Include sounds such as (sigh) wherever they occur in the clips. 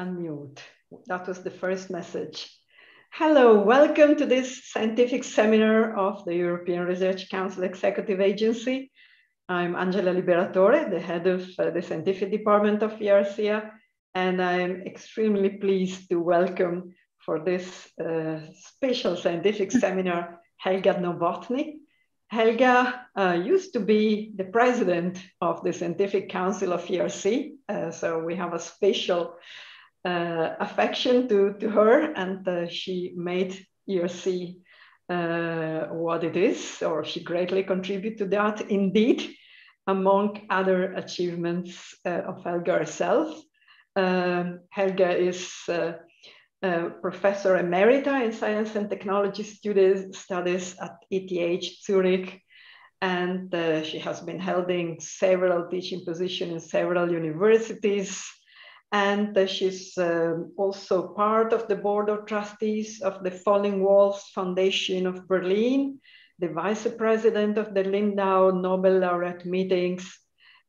unmute. That was the first message. Hello, welcome to this scientific seminar of the European Research Council Executive Agency. I'm Angela Liberatore, the head of uh, the scientific department of ERCEA, and I'm extremely pleased to welcome for this uh, special scientific (laughs) seminar Helga Nowotny. Helga uh, used to be the president of the Scientific Council of ERC, uh, so we have a special uh, affection to, to her, and uh, she made ERC uh, what it is, or she greatly contributed to that. Indeed, among other achievements uh, of Helga herself, um, Helga is uh, professor emerita in science and technology studies, studies at ETH Zurich, and uh, she has been holding several teaching positions in several universities. And she's um, also part of the board of trustees of the Falling Walls Foundation of Berlin, the vice president of the Lindau Nobel laureate meetings,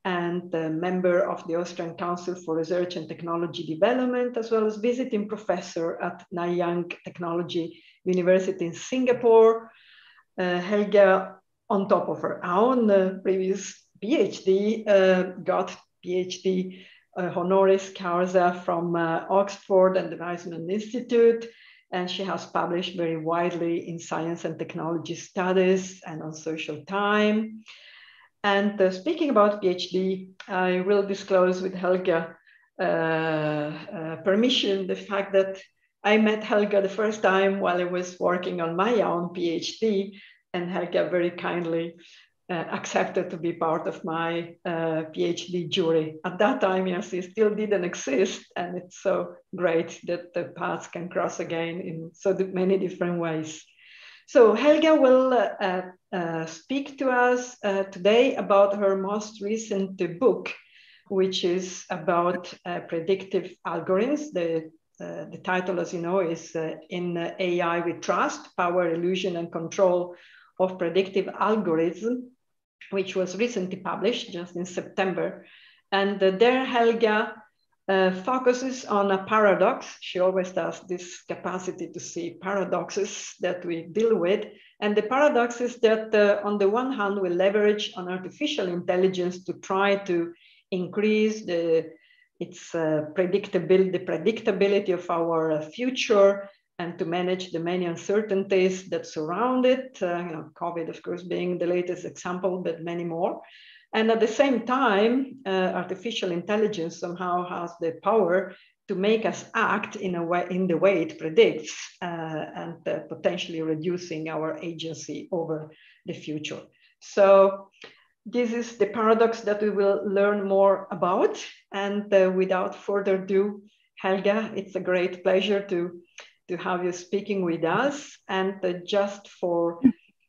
and a member of the Austrian Council for Research and Technology Development, as well as visiting professor at Nanyang Technology University in Singapore. Uh, Helga, on top of her own uh, previous PhD, uh, got PhD honoris causa from uh, Oxford and the Weizmann Institute. And she has published very widely in science and technology studies and on social time. And uh, speaking about PhD, I will disclose with Helga uh, uh, permission the fact that I met Helga the first time while I was working on my own PhD, and Helga very kindly uh, accepted to be part of my uh, PhD jury. At that time, yes, it still didn't exist, and it's so great that the paths can cross again in so many different ways. So Helga will uh, uh, speak to us uh, today about her most recent book, which is about uh, predictive algorithms. The, the title, as you know, is In AI We Trust, Power, Illusion, and Control of Predictive Algorithms, which was recently published just in September. And there Helga uh, focuses on a paradox. She always does this capacity to see paradoxes that we deal with. And the paradox is that uh, on the one hand, we leverage on artificial intelligence to try to increase the its uh, predictability, the predictability of our future and to manage the many uncertainties that surround it. Uh, you know, COVID, of course, being the latest example, but many more. And at the same time, uh, artificial intelligence somehow has the power to make us act in a way in the way it predicts uh, and uh, potentially reducing our agency over the future. So this is the paradox that we will learn more about. And uh, without further ado, Helga, it's a great pleasure to, to have you speaking with us. And uh, just for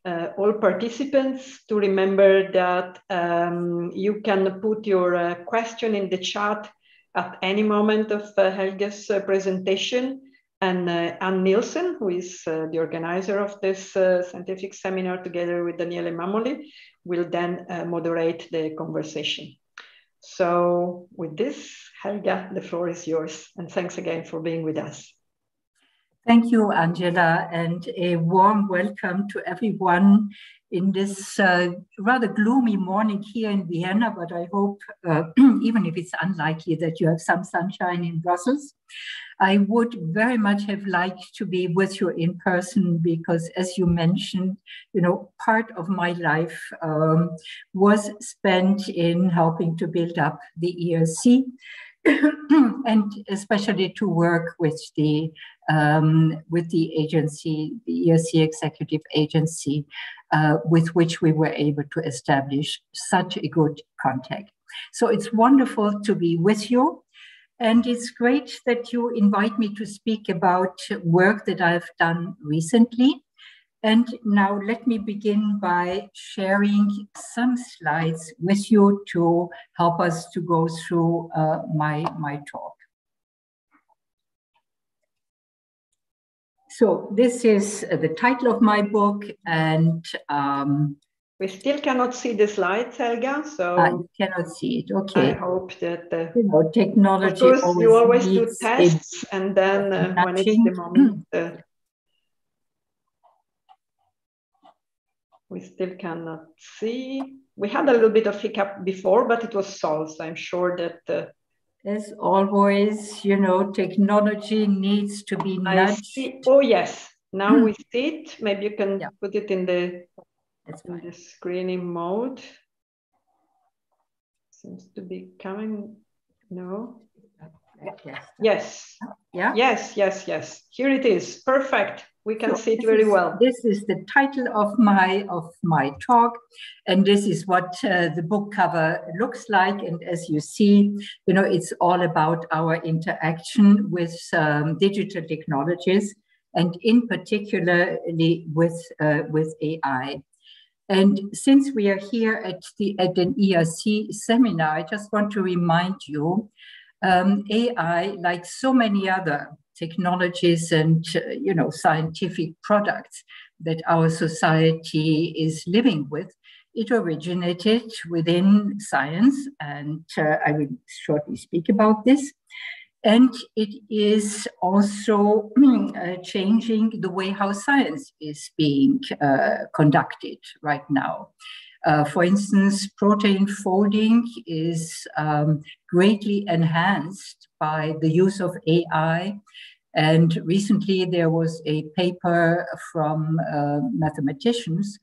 uh, all participants to remember that um, you can put your uh, question in the chat at any moment of uh, Helga's uh, presentation. And uh, Ann Nielsen, who is the organizer of this scientific seminar together with Daniele Mammoli, will then moderate the conversation. So with this, Helga, the floor is yours. And thanks again for being with us. Thank you, Angela, and a warm welcome to everyone in this uh, rather gloomy morning here in Vienna, but I hope, uh, (clears throat) even if it's unlikely, that you have some sunshine in Brussels. I would very much have liked to be with you in person because, as you mentioned, you know, part of my life um, was spent in helping to build up the ERC. (coughs) and especially to work with the um, with the agency, the ERC executive agency, uh, with which we were able to establish such a good contact. So it's wonderful to be with you. And it's great that you invite me to speak about work that I've done recently. And now let me begin by sharing some slides with you to help us to go through uh, my, my talk. So this is the title of my book and um, We still cannot see the slides, Helga. So I cannot see it. Okay. I hope that the you know technology. Of course, always you always do tests, and then uh, when it's the moment, uh, we still cannot see. We had a little bit of hiccup before, but it was solved. So I'm sure that. Uh, As always, you know, technology needs to be nudged. Oh yes, now we see it. Maybe you can yeah. put it in the in the screening mode. Seems to be coming. No. Yes. Yes. Yeah. Yes. Yes. Yes. Here it is. Perfect. We can so see it very is, well. This is the title of my of my talk, and this is what uh, the book cover looks like. And as you see, you know, it's all about our interaction with um, digital technologies, and in particularly with uh, with AI. And since we are here at, the, at an ERC seminar, I just want to remind you um, AI, like so many other technologies and uh, you know scientific products that our society is living with, it originated within science, and uh, I will shortly speak about this. And it is also (clears throat) uh, changing the way how science is being uh, conducted right now. Uh, for instance, protein folding is um, greatly enhanced by the use of AI. And recently there was a paper from uh, mathematicians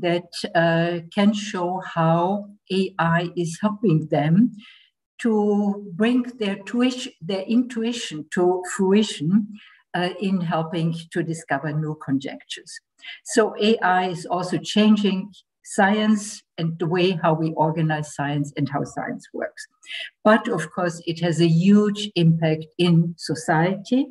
that uh, can show how AI is helping them to bring their, tuition, their intuition to fruition uh, in helping to discover new conjectures. So AI is also changing science and the way how we organize science and how science works. But of course, it has a huge impact in society.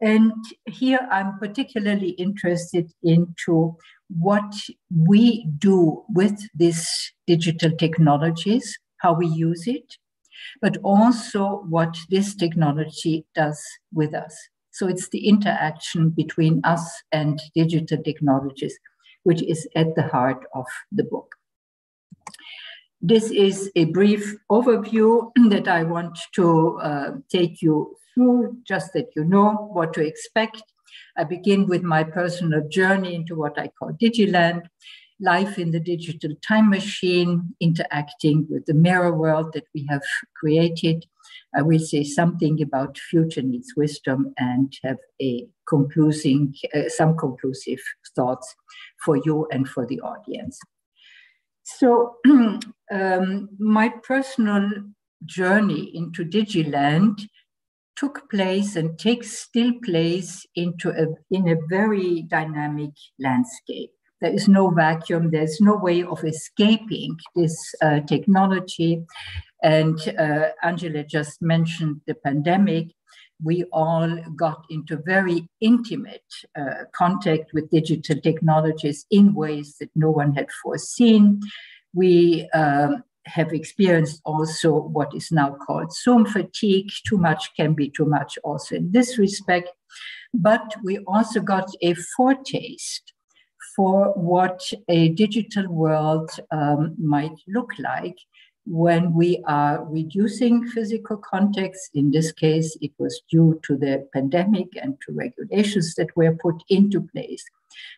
And here I'm particularly interested into what we do with these digital technologies, how we use it, but also what this technology does with us. So it's the interaction between us and digital technologies, which is at the heart of the book. This is a brief overview (clears throat) that I want to uh, take you through, just that you know what to expect. I begin with my personal journey into what I call Digiland, life in the digital time machine, interacting with the mirror world that we have created. I will say something about future needs wisdom and have a concluding, uh, some conclusive thoughts for you and for the audience. So, (clears throat) um, my personal journey into Digiland took place and takes still place into a, in a very dynamic landscape. There is no vacuum. There's no way of escaping this uh, technology. And uh, Angela just mentioned the pandemic. We all got into very intimate uh, contact with digital technologies in ways that no one had foreseen. We um, have experienced also what is now called Zoom fatigue. Too much can be too much also in this respect. But we also got a foretaste for what a digital world um, might look like when we are reducing physical contacts. In this case, it was due to the pandemic and to regulations that were put into place.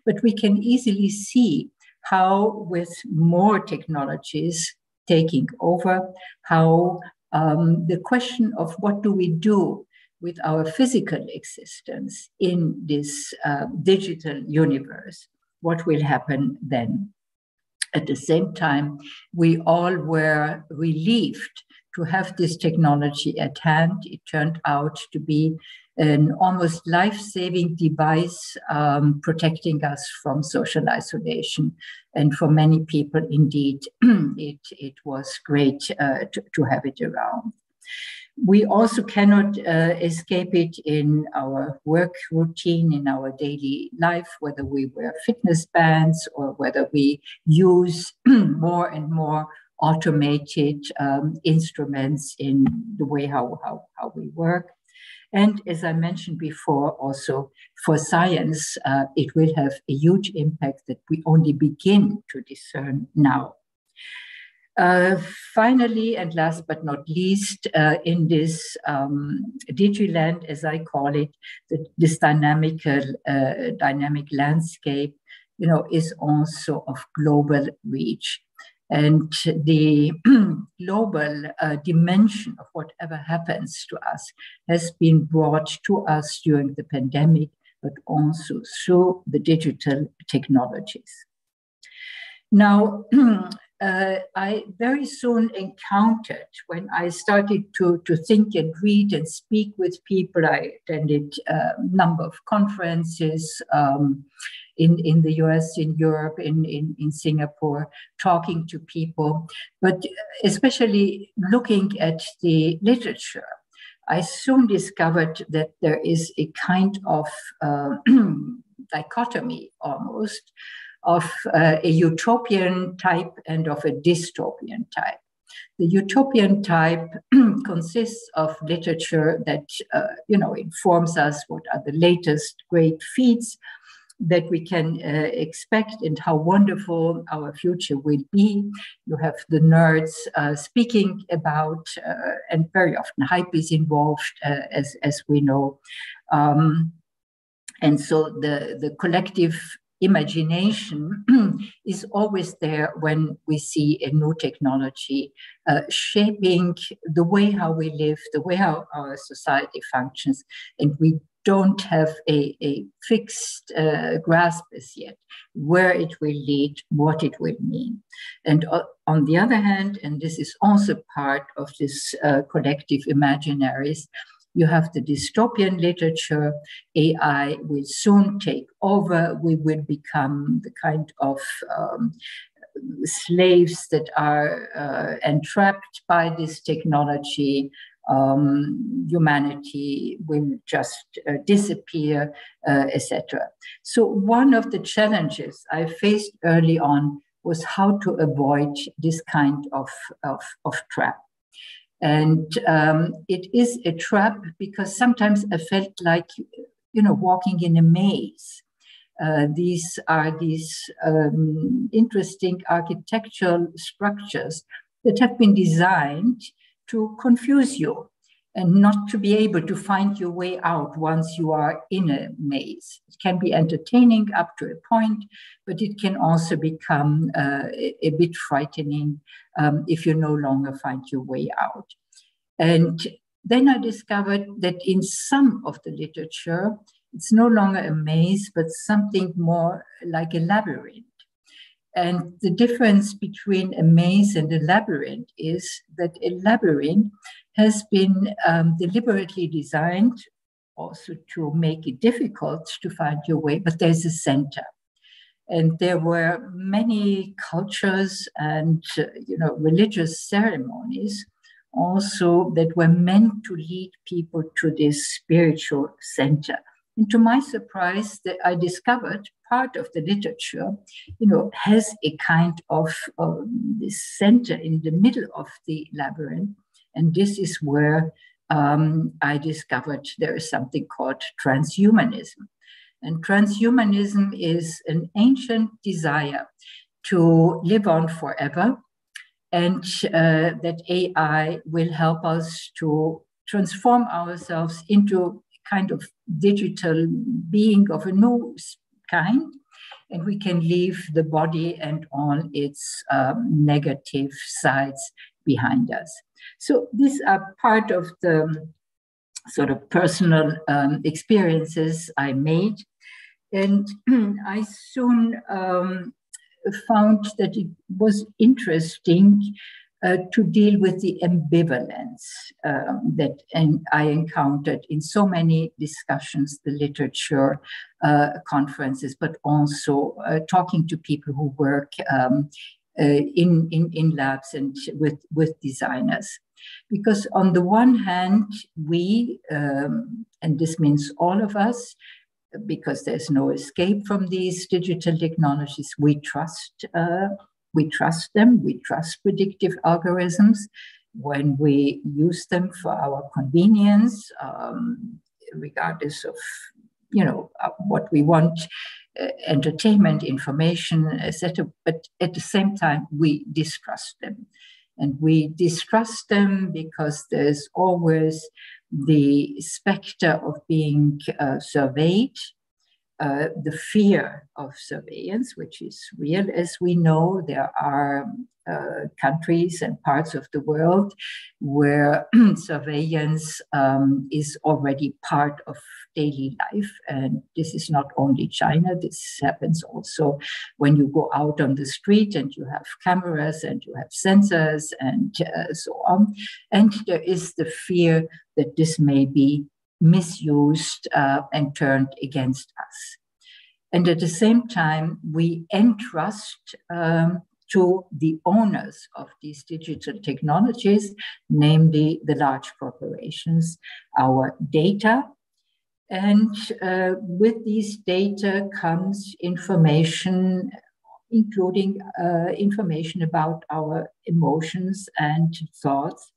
But we can easily see how, with more technologies taking over, how um, the question of what do we do with our physical existence in this uh, digital universe what will happen then. At the same time, we all were relieved to have this technology at hand. It turned out to be an almost life saving device um, protecting us from social isolation. And for many people, indeed, (clears throat) it, it was great uh, to, to have it around. We also cannot uh, escape it in our work routine, in our daily life, whether we wear fitness bands or whether we use (clears throat) more and more automated um, instruments in the way how, how, how we work. And as I mentioned before, also for science, uh, it will have a huge impact that we only begin to discern now. Uh, finally, and last but not least, uh, in this um, Digiland, as I call it, the, this dynamical, uh, dynamic landscape, you know, is also of global reach. And the (clears throat) global uh, dimension of whatever happens to us has been brought to us during the pandemic, but also through the digital technologies. Now, (clears throat) uh, I very soon encountered when I started to, to think and read and speak with people. I attended a number of conferences um, in, in the US, in Europe, in, in, in Singapore, talking to people, but especially looking at the literature. I soon discovered that there is a kind of uh, (clears throat) dichotomy almost of uh, a utopian type and of a dystopian type. The utopian type (clears throat) consists of literature that, uh, you know, informs us what are the latest great feats that we can uh, expect and how wonderful our future will be. You have the nerds uh, speaking about, uh, and very often hype is involved, uh, as, as we know. Um, and so the, the collective imagination (clears throat) is always there when we see a new technology uh, shaping the way how we live, the way how our society functions, and we don't have a, a fixed uh, grasp as yet where it will lead, what it will mean. And uh, on the other hand, and this is also part of this uh, collective imaginaries, you have the dystopian literature. AI will soon take over. We will become the kind of um, slaves that are uh, entrapped by this technology. Um, humanity will just uh, disappear, uh, etc. So, one of the challenges I faced early on was how to avoid this kind of, of, of trap. And um, it is a trap because sometimes I felt like, you know, walking in a maze. Uh, these are these um, interesting architectural structures that have been designed to confuse you and not to be able to find your way out once you are in a maze. It can be entertaining up to a point, but it can also become uh, a, bit frightening um, if you no longer find your way out. And then I discovered that in some of the literature, it's no longer a maze, but something more like a labyrinth. And the difference between a maze and a labyrinth is that a labyrinth has been um, deliberately designed also to make it difficult to find your way, but there's a center. And there were many cultures and uh, you know religious ceremonies also that were meant to lead people to this spiritual center. And to my surprise, that I discovered part of the literature, you know, has a kind of um, this center in the middle of the labyrinth, and this is where um, I discovered there is something called transhumanism. And transhumanism is an ancient desire to live on forever and uh, that AI will help us to transform ourselves into kind of digital being of a new kind and we can leave the body and all its um, negative sides behind us. So these are part of the sort of personal um, experiences I made. And (clears throat) I soon um, found that it was interesting uh, to deal with the ambivalence um, that and I encountered in so many discussions, the literature uh, conferences, but also uh, talking to people who work um, in, in, in labs and with, with designers. Because on the one hand, we, um, and this means all of us, because there's no escape from these digital technologies. We trust, uh, we trust them. We trust predictive algorithms, when we use them for our convenience, um, regardless of you know uh, what we want, uh, entertainment, information, etc. But at the same time, we distrust them, and we distrust them because there's always the specter of being uh, surveyed uh, the fear of surveillance, which is real. As we know, there are uh, countries and parts of the world where (clears throat) surveillance um, is already part of daily life. And this is not only China, this happens also when you go out on the street and you have cameras and you have sensors and uh, so on. And there is the fear that this may be misused uh, and turned against us. And at the same time, we entrust um, to the owners of these digital technologies, namely the large corporations, our data. And uh, with these data comes information, including uh, information about our emotions and thoughts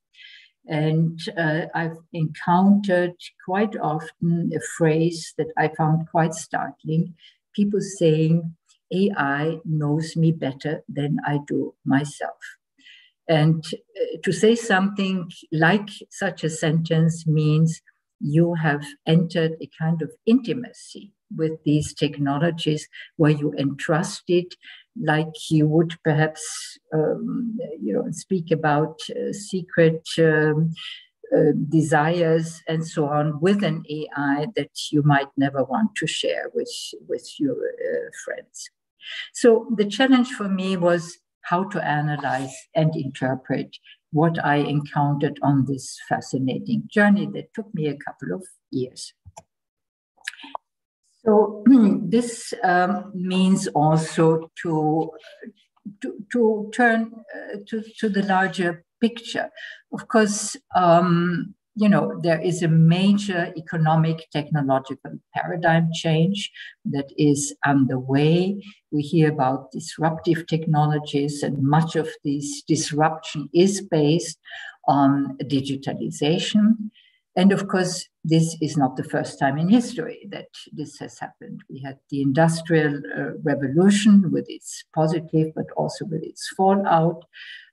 and uh, I've encountered quite often a phrase that I found quite startling people saying, AI knows me better than I do myself. And uh, to say something like such a sentence means you have entered a kind of intimacy with these technologies where you entrust it like you would perhaps um, you know speak about uh, secret um, uh, desires and so on with an AI that you might never want to share with with your uh, friends. So the challenge for me was how to analyze and interpret what I encountered on this fascinating journey that took me a couple of years. So (clears throat) this um, means also to, to, to turn uh, to, to the larger picture. Of course, um, you know, there is a major economic technological paradigm change that is underway. We hear about disruptive technologies, and much of this disruption is based on digitalization. And of course, this is not the first time in history that this has happened. We had the Industrial uh, Revolution with its positive, but also with its fallout.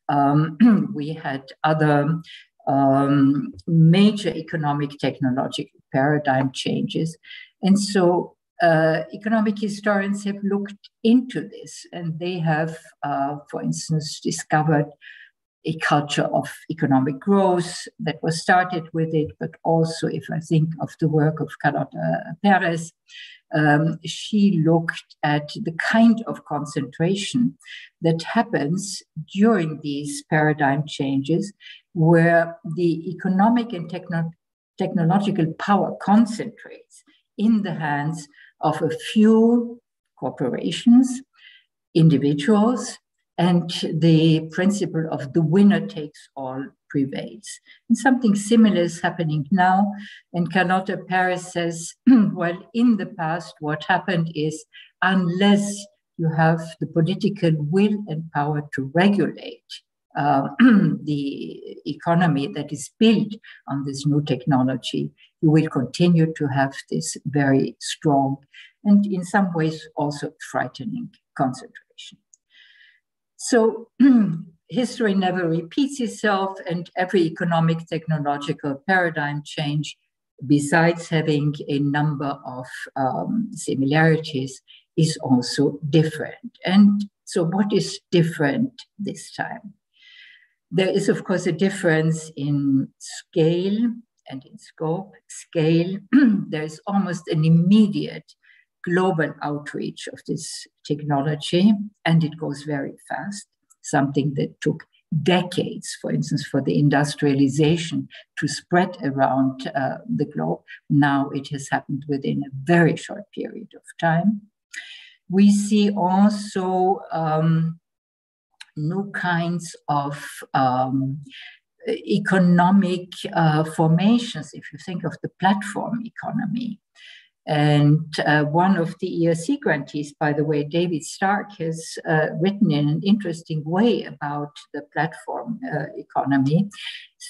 Um, (clears throat) we had other um, major economic technological paradigm changes. And so uh, economic historians have looked into this and they have, uh, for instance, discovered a culture of economic growth that was started with it, but also if I think of the work of Carlota Perez, um, she looked at the kind of concentration that happens during these paradigm changes, where the economic and techno- technological power concentrates in the hands of a few corporations, individuals, and the principle of the winner takes all prevails. And something similar is happening now. And Carlota Perez says, (clears throat) well, in the past, what happened is unless you have the political will and power to regulate uh, (clears throat) the economy that is built on this new technology, you will continue to have this very strong and in some ways also frightening concentration. So (clears throat) history never repeats itself, and every economic technological paradigm change, besides having a number of um, similarities, is also different. And so, what is different this time? There is, of course, a difference in scale and in scope. Scale, (clears throat) there is almost an immediate global outreach of this technology, and it goes very fast, something that took decades, for instance, for the industrialization to spread around uh, the globe. Now it has happened within a very short period of time. We see also um, new kinds of um, economic uh, formations. If you think of the platform economy, And uh, one of the ERC grantees, by the way, David Stark, has uh, written in an interesting way about the platform uh, economy,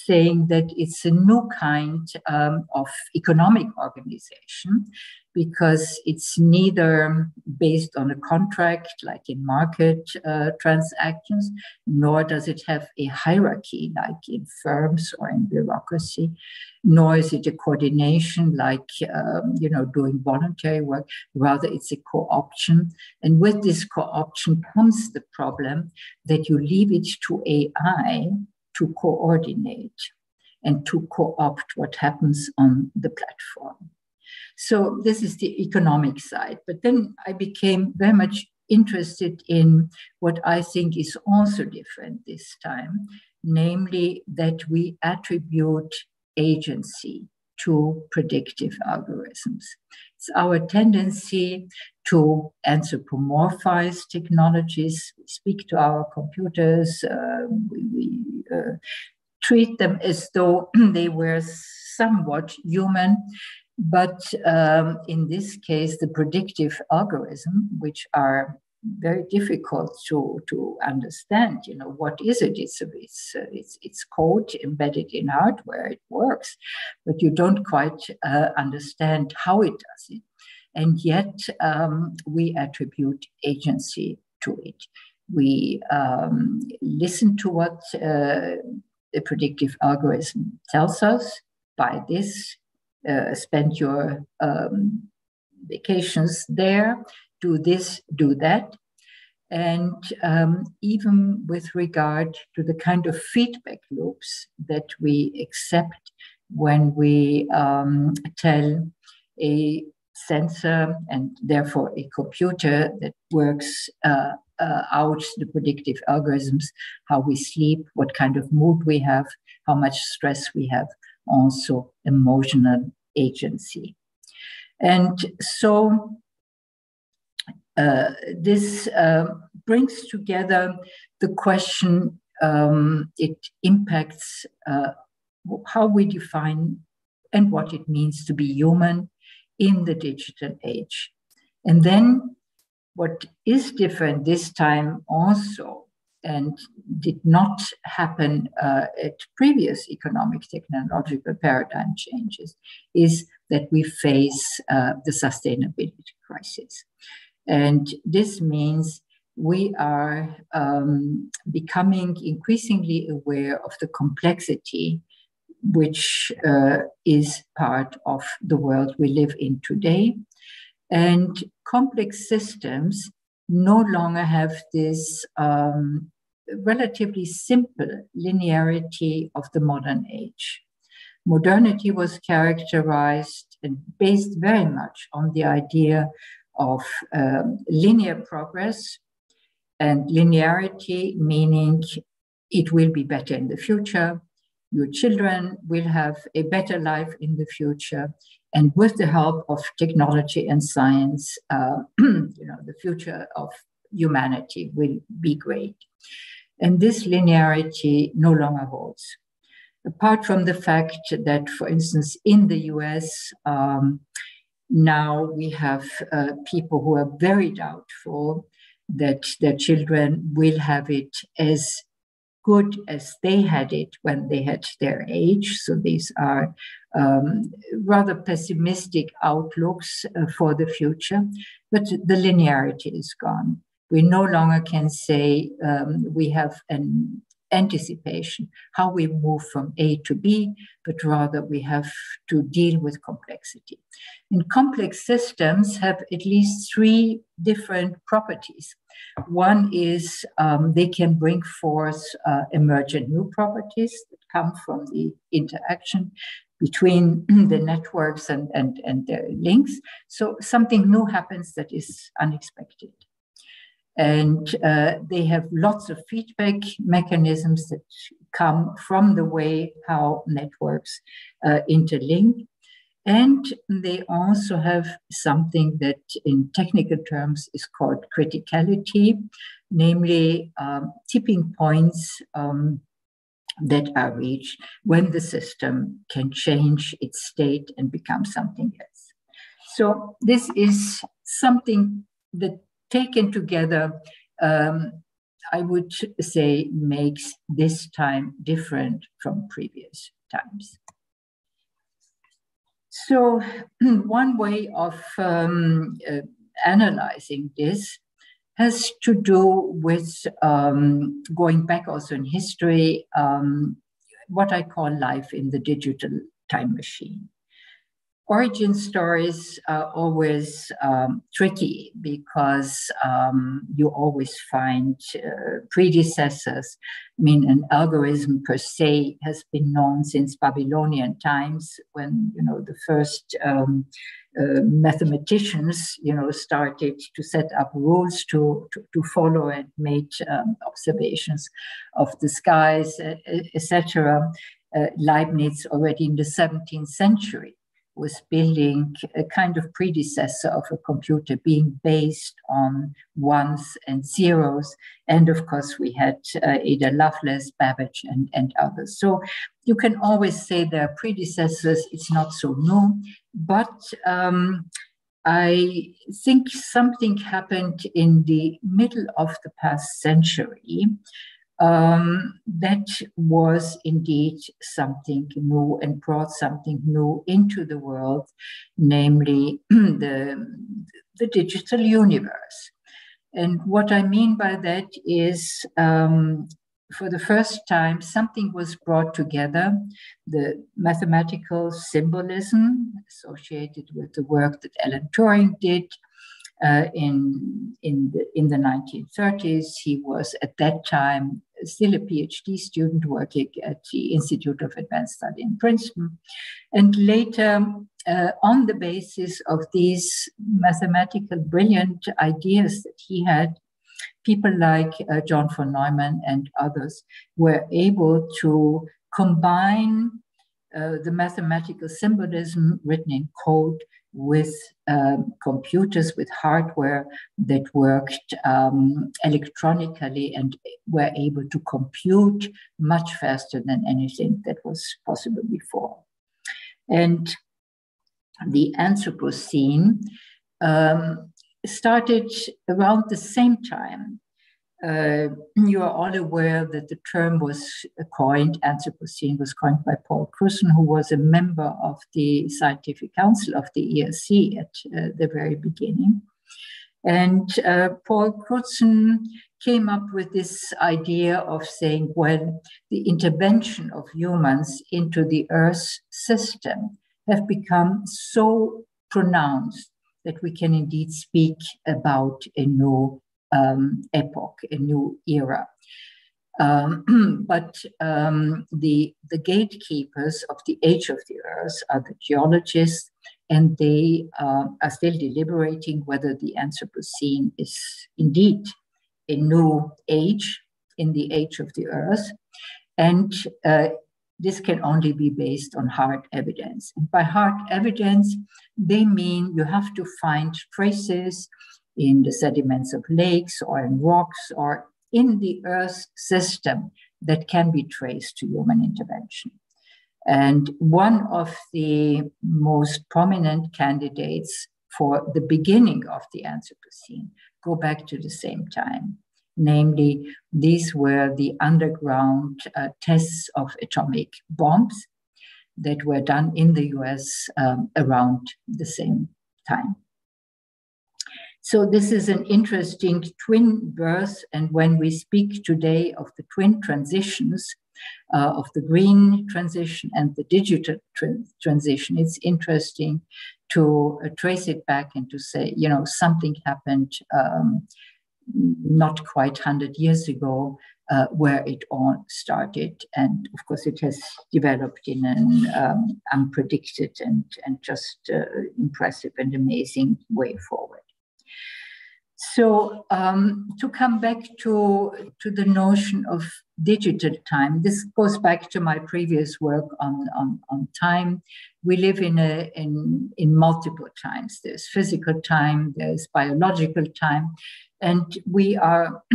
saying that it's a new kind um, of economic organization because it's neither based on a contract like in market uh, transactions, nor does it have a hierarchy like in firms or in bureaucracy, nor is it a coordination like um, you know doing voluntary work. Rather, it's a co-option, and with this co-option comes the problem that you leave it to AI to coordinate and to co-opt what happens on the platform. So this is the economic side. But then I became very much interested in what I think is also different this time, namely that we attribute agency to predictive algorithms. It's our tendency to anthropomorphize technologies. We speak to our computers, uh, we, we uh, treat them as though (clears throat) they were somewhat human. But um, in this case, the predictive algorithm, which are very difficult to, to understand. You know, what is it? It's, it's, uh, it's, it's code embedded in hardware, it works, but you don't quite uh, understand how it does it. And yet um, we attribute agency to it. We um, listen to what uh, the predictive algorithm tells us. By this, uh, spend your um, vacations there, do this, do that. And um, even with regard to the kind of feedback loops that we accept when we um, tell a sensor and therefore a computer that works uh, uh, out the predictive algorithms, how we sleep, what kind of mood we have, how much stress we have, also emotional agency. And so this uh, brings together the question, um, it impacts uh, how we define and what it means to be human in the digital age. And then what is different this time also and did not happen uh, at previous economic technological paradigm changes is that we face uh, the sustainability crisis. And this means we are um, becoming increasingly aware of the complexity which uh, is part of the world we live in today. And complex systems no longer have this um, relatively simple linearity of the modern age. Modernity was characterized and based very much on the idea of um, linear progress and linearity, meaning it will be better in the future. Your children will have a better life in the future. And with the help of technology and science, uh, (clears throat) you know, the future of humanity will be great. And this linearity no longer holds. Apart from the fact that, for instance, in the US, um, now we have uh, people who are very doubtful that their children will have it as good as they had it when they had their age. So these are um, rather pessimistic outlooks uh, for the future, but the linearity is gone we no longer can say um, we have an anticipation how we move from A to B, but rather we have to deal with complexity. And complex systems have at least three different properties. One is um, they can bring forth uh, emergent new properties that come from the interaction between (clears throat) the networks and, and, and their links. So something new happens that is unexpected. And uh, they have lots of feedback mechanisms that come from the way how networks uh, interlink. And they also have something that, in technical terms, is called criticality, namely um, tipping points um, that are reached when the system can change its state and become something else. So this is something that taken together, um, I would say makes this time different from previous times. So (clears throat) one way of um, uh, analyzing this has to do with um, going back also in history, um, what I call life in the digital time machine origin stories are always um, tricky because um, you always find uh, predecessors. I mean, an algorithm per se has been known since Babylonian times when, you know, the first um, uh, mathematicians, you know, started to set up rules to, to, to follow and made um, observations of the skies, etc. Uh, Leibniz already in the 17th century was building a kind of predecessor of a computer being based on ones and zeros. And of course, we had uh, Ada Lovelace, Babbage, and, and others. So you can always say they're predecessors, it's not so new. But um, I think something happened in the middle of the past century um, that was indeed something new and brought something new into the world, namely (clears throat) the, the digital universe. And what I mean by that is, um, for the first time, something was brought together the mathematical symbolism associated with the work that Alan Turing did, uh, in, in, the, in the 1930s. He was at that time still a PhD student working at the Institute of Advanced Study in Princeton. And later, uh, on the basis of these mathematical brilliant ideas that he had, people like uh, John von Neumann and others were able to combine uh, the mathematical symbolism written in code with um, computers, with hardware that worked um, electronically and were able to compute much faster than anything that was possible before. And the Anthropocene um, started around the same time uh, you are all aware that the term was coined, Anthropocene was coined by Paul Crutzen, who was a member of the Scientific Council of the ERC at uh, the very beginning. And uh, Paul Crutzen came up with this idea of saying, well, the intervention of humans into the Earth's system have become so pronounced that we can indeed speak about a new um, epoch, a new era. Um, (clears throat) but um, the, the gatekeepers of the age of the earth are the geologists, and they uh, are still deliberating whether the Anthropocene is indeed a new age in the age of the earth. And uh, this can only be based on hard evidence. And by hard evidence, they mean you have to find traces in the sediments of lakes or in rocks or in the Earth system that can be traced to human intervention. And one of the most prominent candidates for the beginning of the Anthropocene go back to the same time. Namely, these were the underground uh, tests of atomic bombs that were done in the US um, around the same time. So this is an interesting twin birth. And when we speak today of the twin transitions, uh, of the green transition and the digital tra- transition, it's interesting to uh, trace it back and to say, you know, something happened um, not quite 100 years ago uh, where it all started. And of course, it has developed in an um, unpredicted and, and just uh, impressive and amazing way forward. So um, to come back to, to the notion of digital time, this goes back to my previous work on, on, on time. We live in, a, in, in multiple times. There's physical time, there's biological time, and we are (clears throat)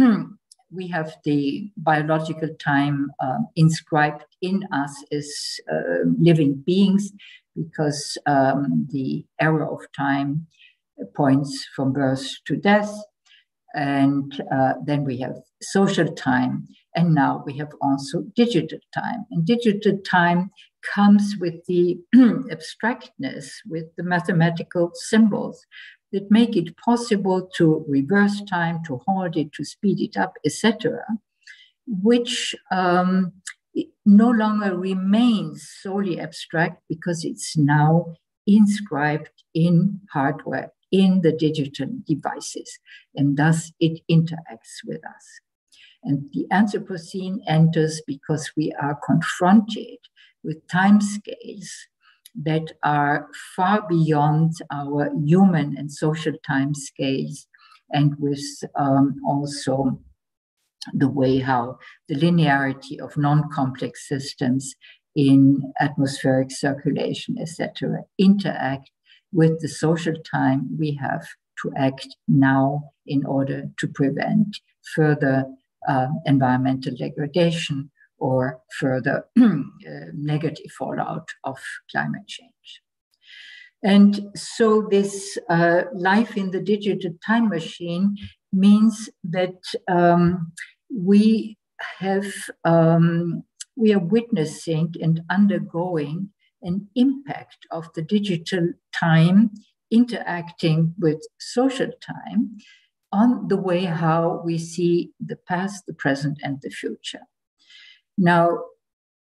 we have the biological time um, inscribed in us as uh, living beings because um, the arrow of time points from birth to death. And uh, then we have social time. And now we have also digital time. And digital time comes with the (clears throat) abstractness, with the mathematical symbols that make it possible to reverse time, to hold it, to speed it up, etc., which um, no longer remains solely abstract because it's now inscribed in hardware, in the digital devices, and thus it interacts with us. And the Anthropocene enters because we are confronted with timescales that are far beyond our human and social timescales, and with um, also the way how the linearity of non-complex systems in atmospheric circulation, etc., interact with the social time we have to act now in order to prevent further uh, environmental degradation or further (clears throat) uh, negative fallout of climate change. And so, this uh, life in the digital time machine means that um, we have um, we are witnessing and undergoing an impact of the digital time interacting with social time on the way how we see the past, the present, and the future. Now,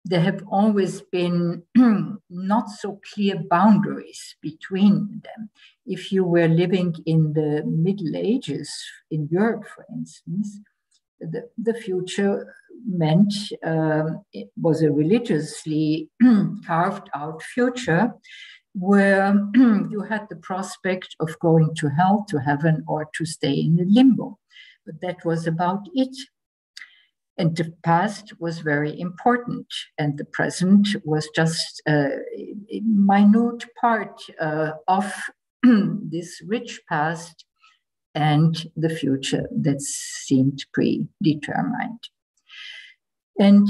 there have always been (clears throat) not so clear boundaries between them. If you were living in the Middle Ages in Europe, for instance, the, the future meant um, it was a religiously (clears throat) carved out future where (clears throat) you had the prospect of going to hell, to heaven, or to stay in the limbo. But that was about it. And the past was very important, and the present was just a minute part uh, of (clears throat) this rich past and the future that seemed predetermined. And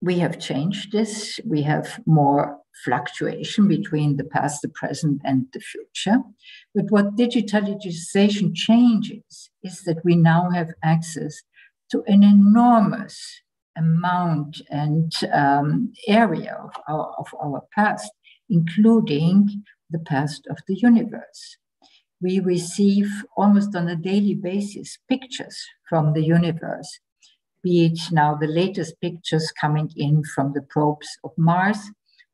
we have changed this. We have more fluctuation between the past, the present, and the future. But what digitalization changes is that we now have access to an enormous amount and um, area of our, of our past, including the past of the universe. We receive almost on a daily basis pictures from the universe, be it now the latest pictures coming in from the probes of Mars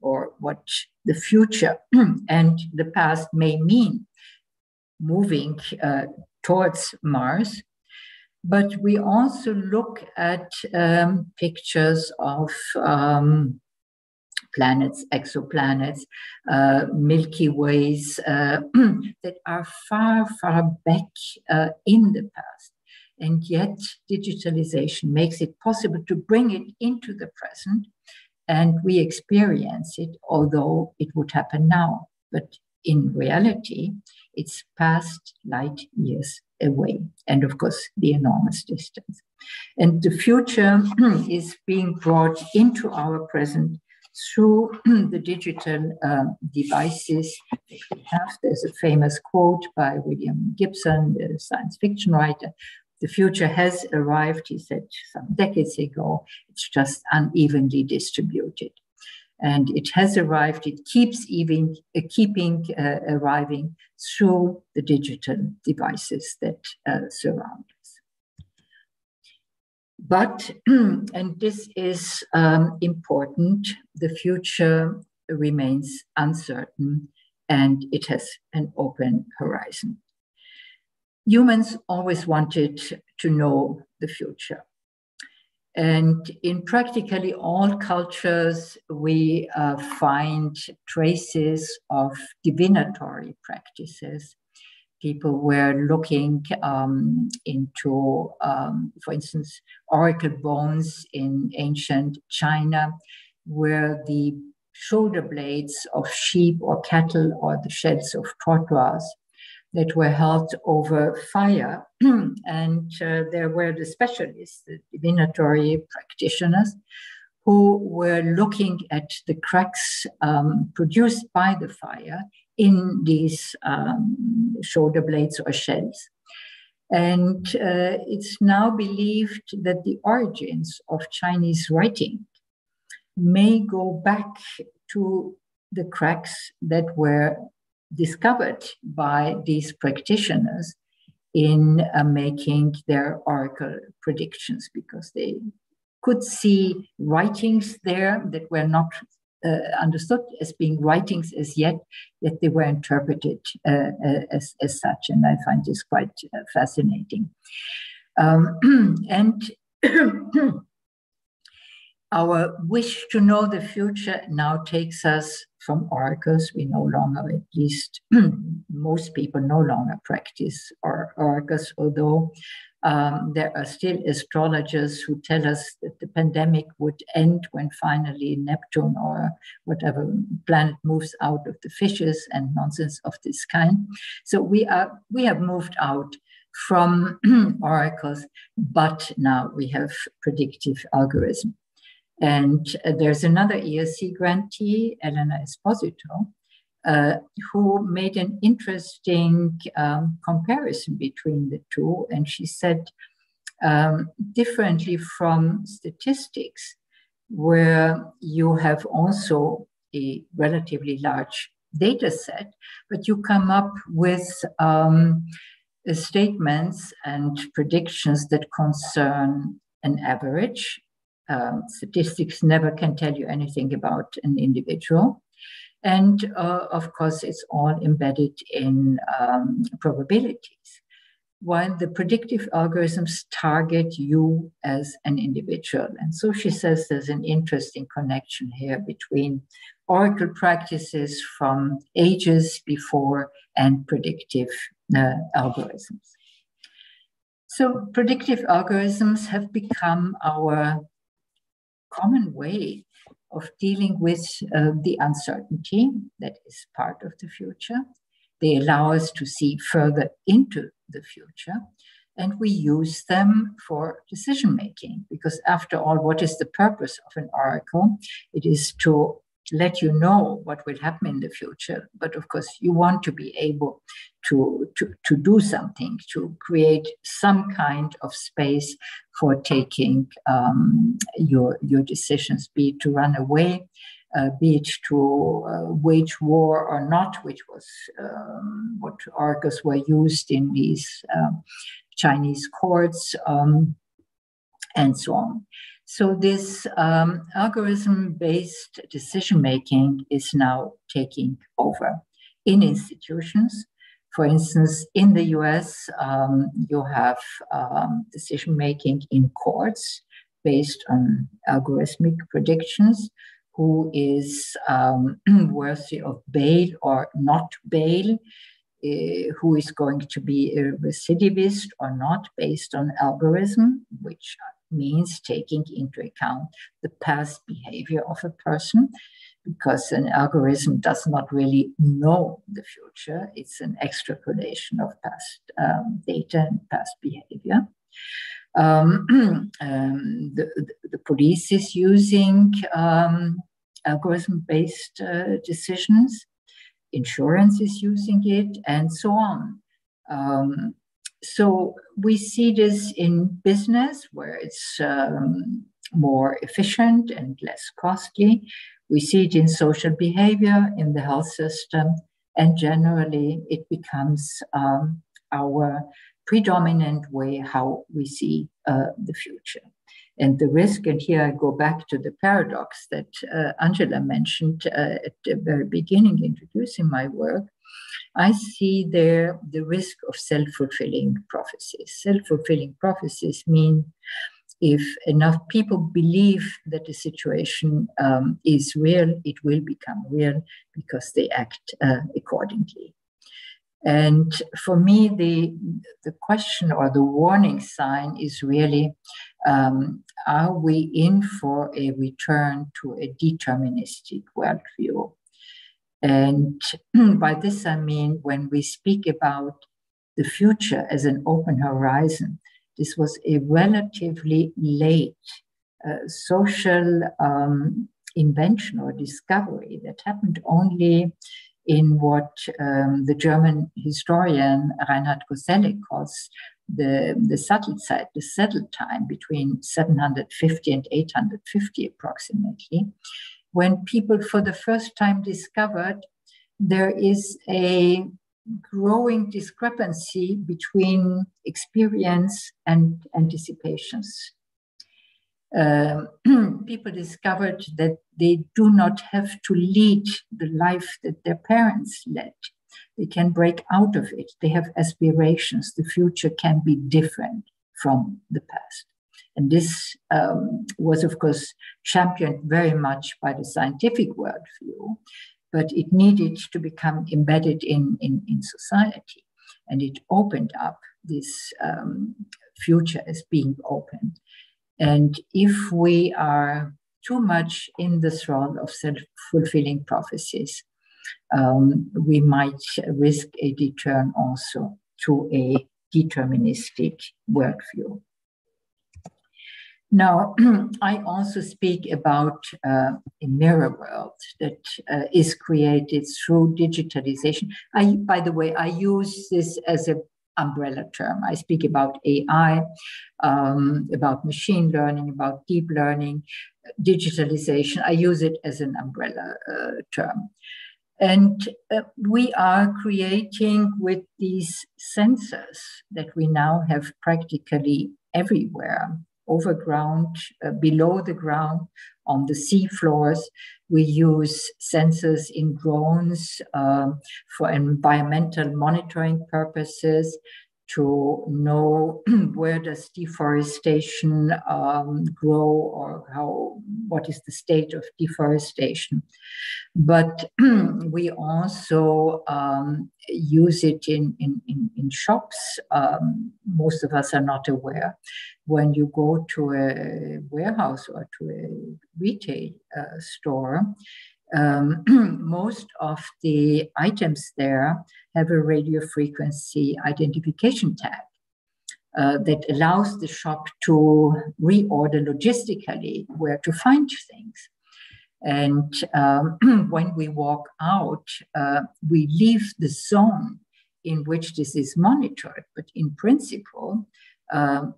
or what the future (clears throat) and the past may mean moving uh, towards Mars. But we also look at um, pictures of um, planets, exoplanets, uh, Milky Ways uh, (clears throat) that are far, far back uh, in the past. And yet, digitalization makes it possible to bring it into the present, and we experience it, although it would happen now. But in reality, it's past light years away, and of course, the enormous distance. And the future (clears throat) is being brought into our present through (clears throat) the digital uh, devices that we have. There's a famous quote by William Gibson, the science fiction writer. The future has arrived, he said some decades ago. It's just unevenly distributed and it has arrived. It keeps even uh, keeping uh, arriving through the digital devices that uh, surround. But, (clears throat) and this is um, important, the future remains uncertain and it has an open horizon. Humans always wanted to know the future. And in practically all cultures, we uh, find traces of divinatory practices. People were looking um, into, um, for instance, oracle bones in ancient China, where the shoulder blades of sheep or cattle or the sheds of tortoise that were held over fire. (clears throat) and uh, there were the specialists, the divinatory practitioners, who were looking at the cracks um, produced by the fire in these um, shoulder blades or shells. And uh, it's now believed that the origins of Chinese writing may go back to the cracks that were discovered by these practitioners in uh, making their oracle predictions because they could see writings there that were not uh, understood as being writings as yet, yet they were interpreted uh, uh as, as such. And I find this quite uh, fascinating. Um, (clears throat) and (clears throat) our wish to know the future now takes us from oracles. We no longer, at least (clears throat) most people no longer practice or oracles, although um, there are still astrologers who tell us that the pandemic would end when finally Neptune or whatever planet moves out of the fishes and nonsense of this kind. So we are we have moved out from (clears throat) oracles, but now we have predictive algorithm. And uh, there's another ERC grantee, Elena Esposito, uh, who made an interesting um, comparison between the two. And she said, um, differently from statistics, where you have also a relatively large data set, but you come up with um, statements and predictions that concern an average um, statistics never can tell you anything about an individual. And uh, of course, it's all embedded in um, probabilities. While the predictive algorithms target you as an individual. And so she says there's an interesting connection here between oracle practices from ages before and predictive uh, algorithms. So, predictive algorithms have become our common way of dealing with uh, the uncertainty that is part of the future. They allow us to see further into the future. And we use them for decision making because, after all, what is the purpose of an oracle? It is to let you know what will happen in the future. But of course, you want to be able to, to, to do something, to create some kind of space for taking um, your, your decisions, be it to run away, uh, be it to uh, wage war or not, which was um, what oracles were used in these uh, Chinese courts, um, and so on. So this um, algorithm-based decision-making is now taking over in institutions. For instance, in the US, um, you have um, decision-making in courts based on algorithmic predictions, who is um, (clears throat) worthy of bail or not bail, uh, who is going to be a recidivist or not based on algorithm, which means taking into account the past behavior of a person because an algorithm does not really know the future. It's an extrapolation of past um, data and past behavior. Um, (clears throat) um, the, the, police is using um, algorithm based uh, decisions, insurance is using it, and so on. So we see this in business where it's um, more efficient and less costly. We see it in social behavior, in the health system, and generally it becomes um, our predominant way how we see uh, the future. And the risk, and here I go back to the paradox that uh, Angela mentioned uh, at the very beginning, introducing my work, I see there the risk of self fulfilling prophecies. Self fulfilling prophecies mean if enough people believe that the situation um, is real, it will become real because they act uh, accordingly. And for me, the, the question or the warning sign is really um, are we in for a return to a deterministic worldview? And (clears throat) by this, I mean when we speak about the future as an open horizon, this was a relatively late uh, social um, invention or discovery that happened only in what um, the German historian Reinhard Koselleck calls the, the Sattelzeit, the settled time between 750 and 850 approximately, when people for the first time discovered there is a growing discrepancy between experience and anticipations. Um, (clears throat) people discovered that they do not have to lead the life that their parents led. They can break out of it. They have aspirations. The future can be different from the past. And this um, was, of course, championed very much by the scientific worldview, but it needed to become embedded in, in, in society. And it opened up this um, future as being open. And if we are too much in the thrall of self fulfilling prophecies, um, we might risk a return also to a deterministic worldview. Now, (clears throat) I also speak about uh, a mirror world that uh, is created through digitalization. I, by the way, I use this as a umbrella term. I speak about AI, um, about machine learning, about deep learning, digitalization. I use it as an umbrella uh, term. And uh, we are creating with these sensors that we now have practically everywhere overground, uh, below the ground, on the sea floors. We use sensors in drones um, for environmental monitoring purposes to know (clears throat) where does deforestation um, grow or how what is the state of deforestation. But (clears throat) we also um, use it in, in, in, in shops. Um, most of us are not aware. When you go to a warehouse or to a retail uh, store um, (clears throat) most of the items there have a radio frequency identification tag uh, that allows the shop to reorder logistically where to find things. And um, (clears throat) when we walk out, uh, we leave the zone in which this is monitored. But in principle, um,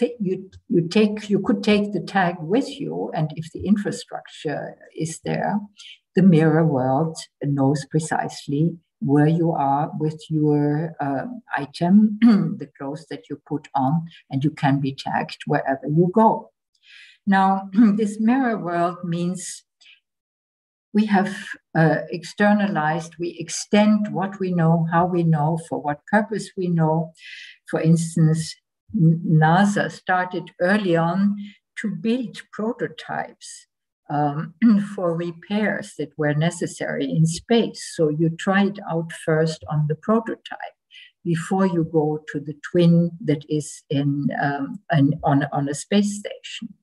you you take you could take the tag with you, and if the infrastructure is there, the mirror world knows precisely where you are with your uh, item, (clears throat) the clothes that you put on, and you can be tagged wherever you go. Now, (clears throat) this mirror world means we have uh, externalized, we extend what we know, how we know, for what purpose we know. For instance, NASA started early on to build prototypes um, (clears throat) for repairs that were necessary in space. So you try it out first on the prototype before you go to the twin that is in, um, an, on, on a space station.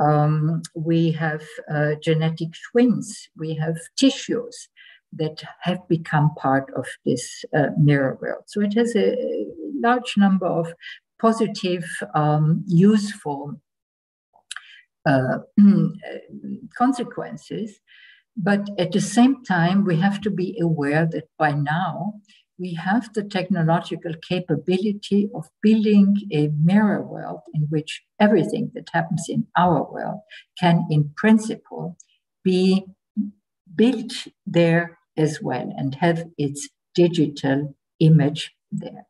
Um, we have uh, genetic twins, we have tissues that have become part of this uh, mirror world. So it has a large number of positive, um, useful uh, (clears throat) consequences. But at the same time, we have to be aware that by now we have the technological capability of building a mirror world in which everything that happens in our world can, in principle, be built there as well and have its digital image there.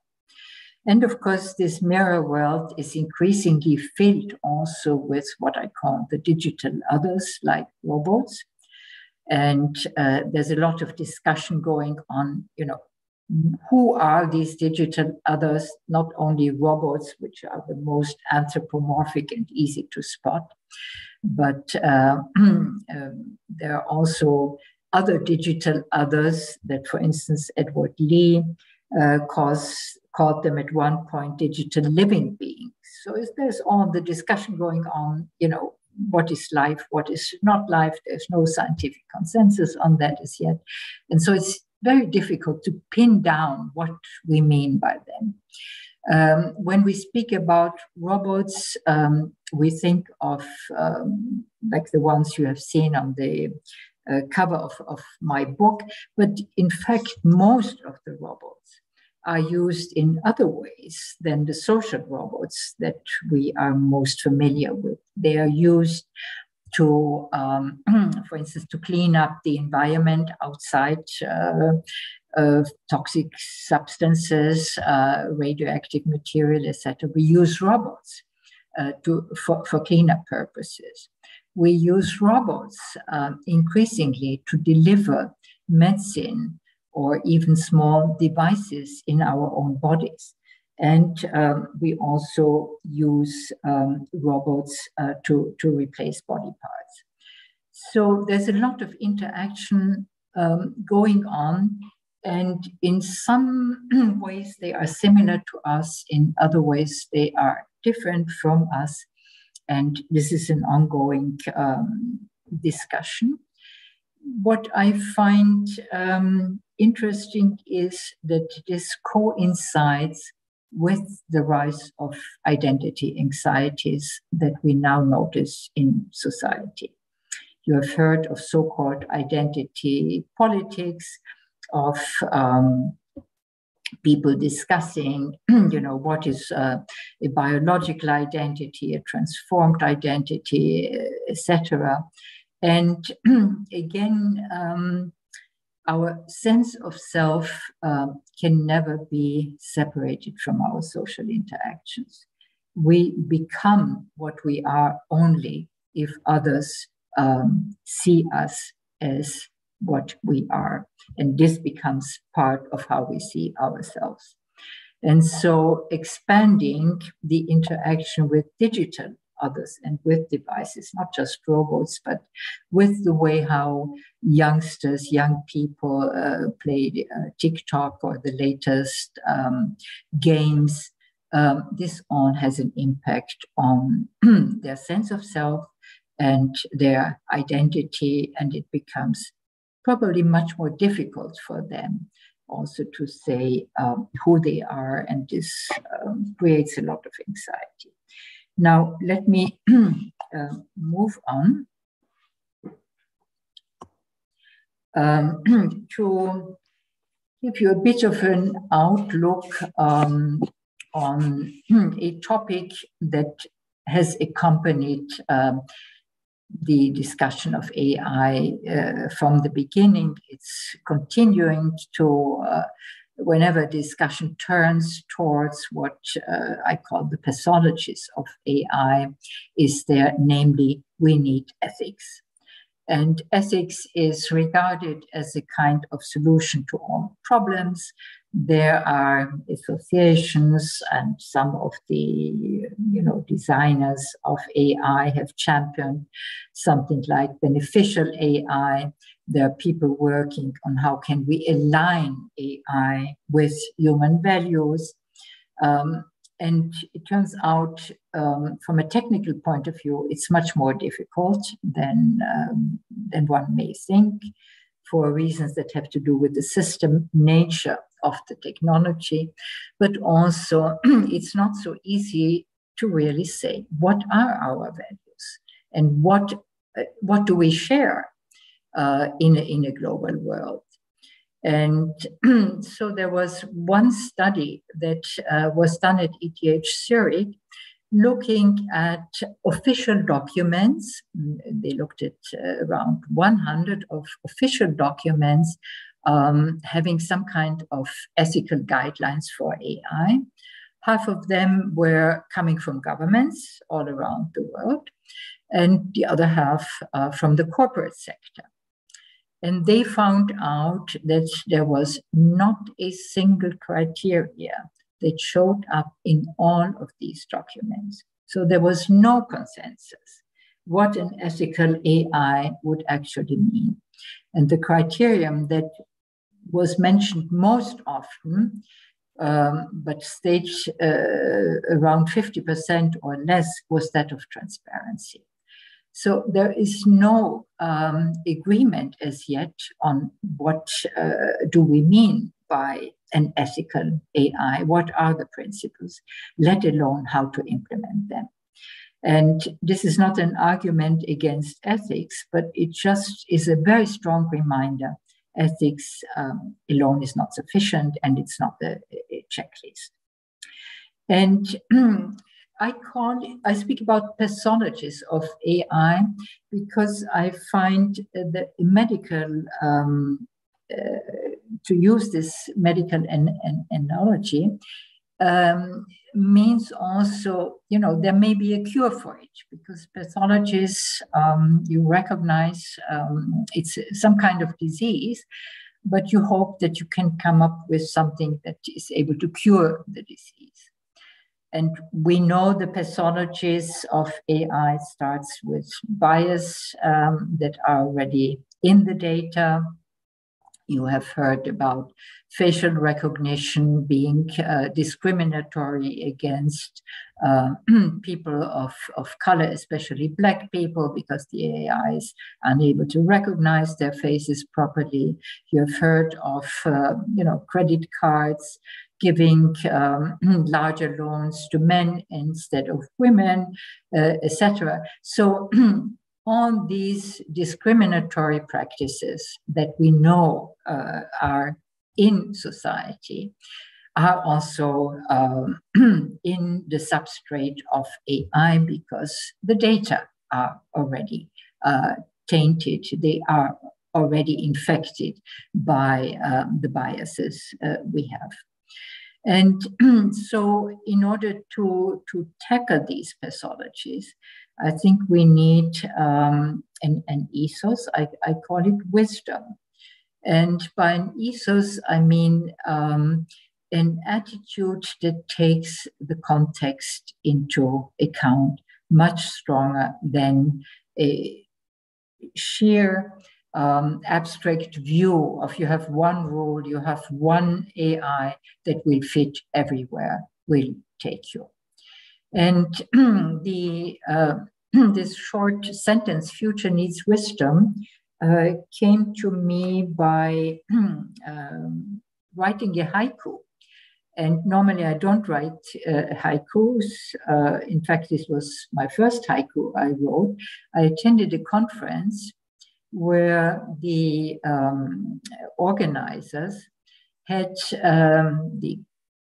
And of course, this mirror world is increasingly filled also with what I call the digital others, like robots. And uh, there's a lot of discussion going on, you know, who are these digital others, not only robots, which are the most anthropomorphic and easy to spot, but uh, (clears throat) um, there are also other digital others that, for instance, Edward Lee uh, calls called them at one point digital living beings. So there's all the discussion going on, you know, what is life, what is not life. There's no scientific consensus on that as yet. And so it's very difficult to pin down what we mean by them. Um, when we speak about robots, um, we think of um, like the ones you have seen on the uh, cover of, of my book, but in fact, most of the robots are used in other ways than the social robots that we are most familiar with. They are used to, um, (clears throat) for instance, to clean up the environment outside uh, of toxic substances, uh, radioactive material, etc. We use robots uh, to, for, for cleanup purposes. We use robots um, increasingly to deliver medicine or even small devices in our own bodies. And um, we also use um, robots uh, to, to replace body parts. So there's a lot of interaction um, going on. And in some (clears throat) ways, they are similar to us. In other ways, they are different from us. And this is an ongoing um, discussion. What I find um, interesting is that this coincides with the rise of identity anxieties that we now notice in society. You have heard of so called identity politics, of um, people discussing, (clears throat) you know, what is uh, a biological identity, a transformed identity, etc. And (clears throat) again, um, our sense of self um, can never be separated from our social interactions. We become what we are only if others um, see us as what we are. And this becomes part of how we see ourselves. And so expanding the interaction with digital others and with devices, not just robots, but with the way how youngsters, young people uh, play uh, TikTok or the latest um, games. Um, this all has an impact on (clears throat) their sense of self and their identity, and it becomes probably much more difficult for them also to say um, who they are, and this um, creates a lot of anxiety. Now, let me (clears throat) uh, move on um, (clears throat) to give you a bit of an outlook um, on (clears throat) a topic that has accompanied um, the discussion of AI uh, from the beginning. It's continuing to uh, whenever discussion turns towards what uh, I call the pathologies of AI, is there, namely, we need ethics. And ethics is regarded as a kind of solution to all problems. There are associations, and some of the you know designers of AI have championed something like beneficial AI there are people working on how can we align AI with human values. Um, and it turns out, um, from a technical point of view, it's much more difficult than, um, than one may think for reasons that have to do with the system nature of the technology. But also, (clears throat) it's not so easy to really say what are our values and what, uh, what do we share uh, in, a, in a global world. And (clears throat) so there was one study that uh, was done at ETH Zurich looking at official documents. They looked at uh, around 100 of official documents um, having some kind of ethical guidelines for AI. Half of them were coming from governments all around the world, and the other half uh, from the corporate sector. And they found out that there was not a single criteria that showed up in all of these documents. So there was no consensus what an ethical AI would actually mean. And the criterion that was mentioned most often, um, but stage uh, around 50% or less, was that of transparency. So there is no um, agreement as yet on what uh, do we mean by an ethical AI? What are the principles, let alone how to implement them? And this is not an argument against ethics, but it just is a very strong reminder ethics um, alone is not sufficient and it's not a, a checklist. And (clears throat) I call I speak about personages of AI because I find the medical um, uh, to use this medical an, an analogy um, means also, you know, there may be a cure for it because pathologists, um, you recognize um, it's some kind of disease, but you hope that you can come up with something that is able to cure the disease. And we know the pathologies of AI starts with bias um, that are already in the data, you have heard about facial recognition being uh, discriminatory against uh, (clears throat) people of, of color, especially Black people, because the AI is unable to recognize their faces properly. You have heard of, uh, you know, credit cards giving um, (clears throat) larger loans to men instead of women, uh, etc. So (clears throat) on these discriminatory practices that we know uh, are in society are also um, (clears throat) in the substrate of AI because the data are already uh, tainted, they are already infected by um, the biases uh, we have. And (clears throat) so, in order to, to tackle these pathologies, I think we need um, an, an ethos. I, I call it wisdom. And by an ethos, I mean um, an attitude that takes the context into account much stronger than a sheer um, abstract view of you have one rule, you have one AI that will fit everywhere, will take you. And (clears throat) the uh, (clears throat) this short sentence, "Future needs wisdom," uh, came to me by (clears throat) um, writing a haiku. And normally I don't write uh, haikus. Uh, in fact, this was my first haiku I wrote. I attended a conference where the um, organizers had um, the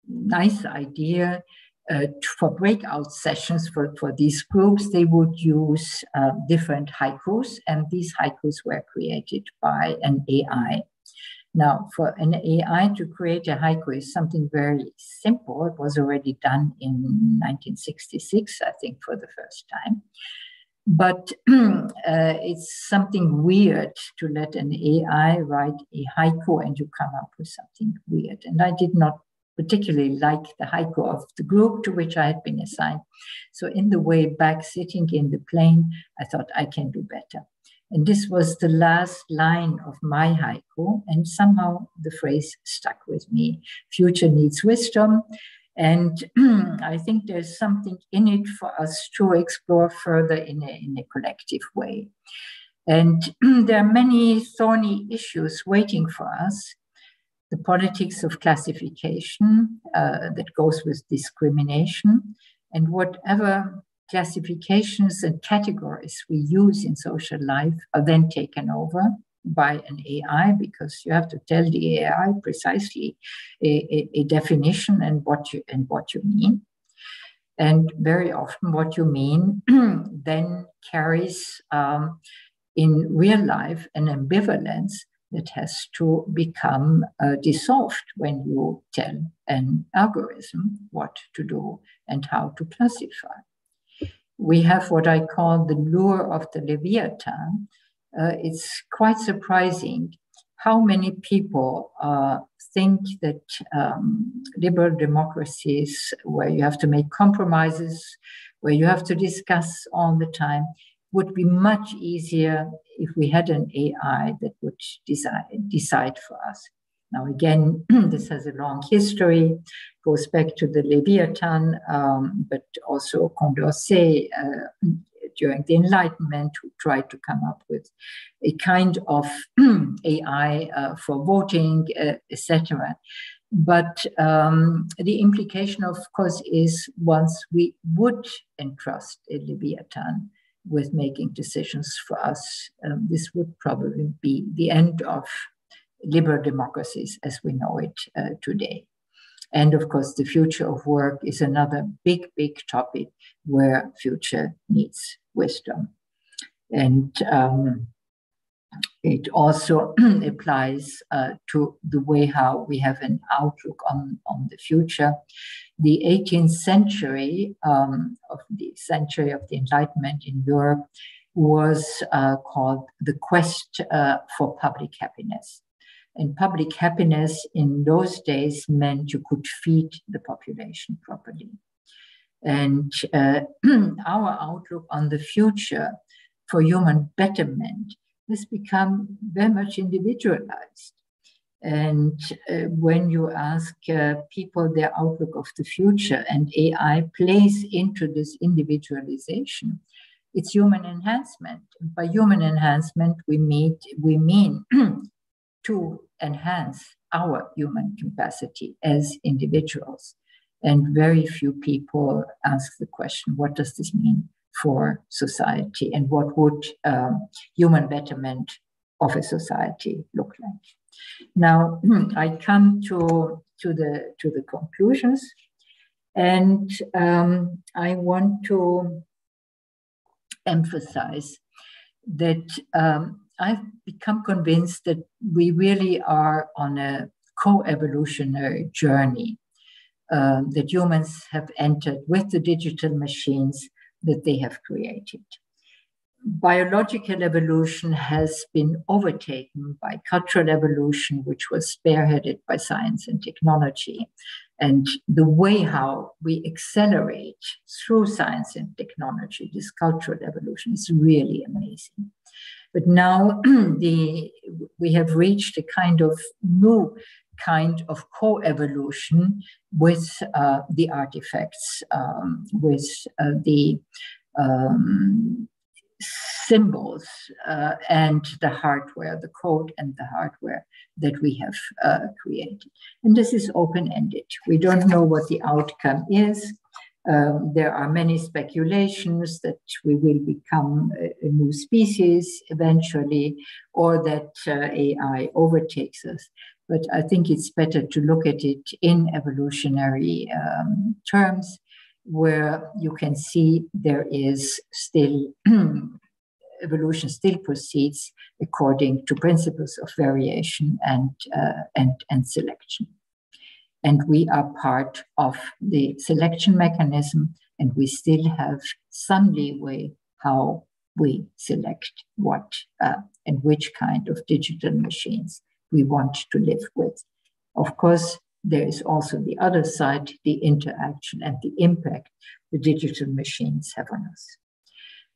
nice idea uh, for breakout sessions for, for these groups, they would use uh, different haikus, and these haikus were created by an AI. Now, for an AI to create a haiku is something very simple. It was already done in 1966, I think, for the first time. But (clears throat) uh, it's something weird to let an AI write a haiku and you come up with something weird. And I did not particularly like the haiku of the group to which I had been assigned. So, in the way back, sitting in the plane, I thought I can do better. And this was the last line of my haiku, and somehow the phrase stuck with me future needs wisdom. And (clears throat) I think there's something in it for us to explore further in a, in a collective way. And (clears throat) there are many thorny issues waiting for us the politics of classification uh, that goes with discrimination, and whatever classifications and categories we use in social life are then taken over by an AI because you have to tell the AI precisely a, a, a definition and what you and what you mean. And very often, what you mean (clears throat) then carries um, in real life an ambivalence that has to become uh, dissolved when you tell an algorithm what to do and how to classify. We have what I call the lure of the Leviathan. Uh, it's quite surprising how many people uh, think that um, liberal democracies, where you have to make compromises, where you have to discuss all the time, would be much easier if we had an AI that would decide, decide for us. Now, again, (clears throat) this has a long history, goes back to the Leviathan, um, but also Condorcet uh, during the Enlightenment who tried to come up with a kind of (clears throat) AI uh, for voting, uh, etc. But um, the implication, of course, is once we would entrust a Leviathan with making decisions for us, um, this would probably be the end of liberal democracies as we know it uh, today. And of course, the future of work is another big, big topic where future needs wisdom. And um, it also (clears throat) applies uh, to the way how we have an outlook on, on the future. The 18th century um, of the century of the Enlightenment in Europe was uh, called the quest uh, for public happiness. And public happiness in those days meant you could feed the population properly. And uh, (clears throat) our outlook on the future for human betterment has become very much individualized. And uh, when you ask uh, people their outlook of the future, and AI plays into this individualization, it's human enhancement. By human enhancement, we, meet, we mean (clears throat) to enhance our human capacity as individuals. And very few people ask the question what does this mean for society and what would um, human betterment of a society look like? Now, (clears throat) I come to, to, the, to the conclusions, and um, I want to emphasize that um, I've become convinced that we really are on a co-evolutionary journey um, that humans have entered with the digital machines that they have created. Biological evolution has been overtaken by cultural evolution, which was spearheaded by science and technology. And the way how we accelerate through science and technology this cultural evolution is really amazing. But now (clears throat) the, we have reached a kind of new kind of co-evolution with uh, the artifacts, um, with uh, the um, symbols uh, and the hardware, the code and the hardware that we have uh, created. And this is open-ended. We don't know what the outcome is. Um, there are many speculations that we will become a, a new species eventually, or that uh, AI overtakes us. But I think it's better to look at it in evolutionary um, terms, where you can see there is still (clears throat) evolution still proceeds according to principles of variation and uh, and and selection and we are part of the selection mechanism, and we still have some leeway how we select what uh, and which kind of digital machines we want to live with. Of course, there is also the other side, the interaction and the impact the digital machines have on us.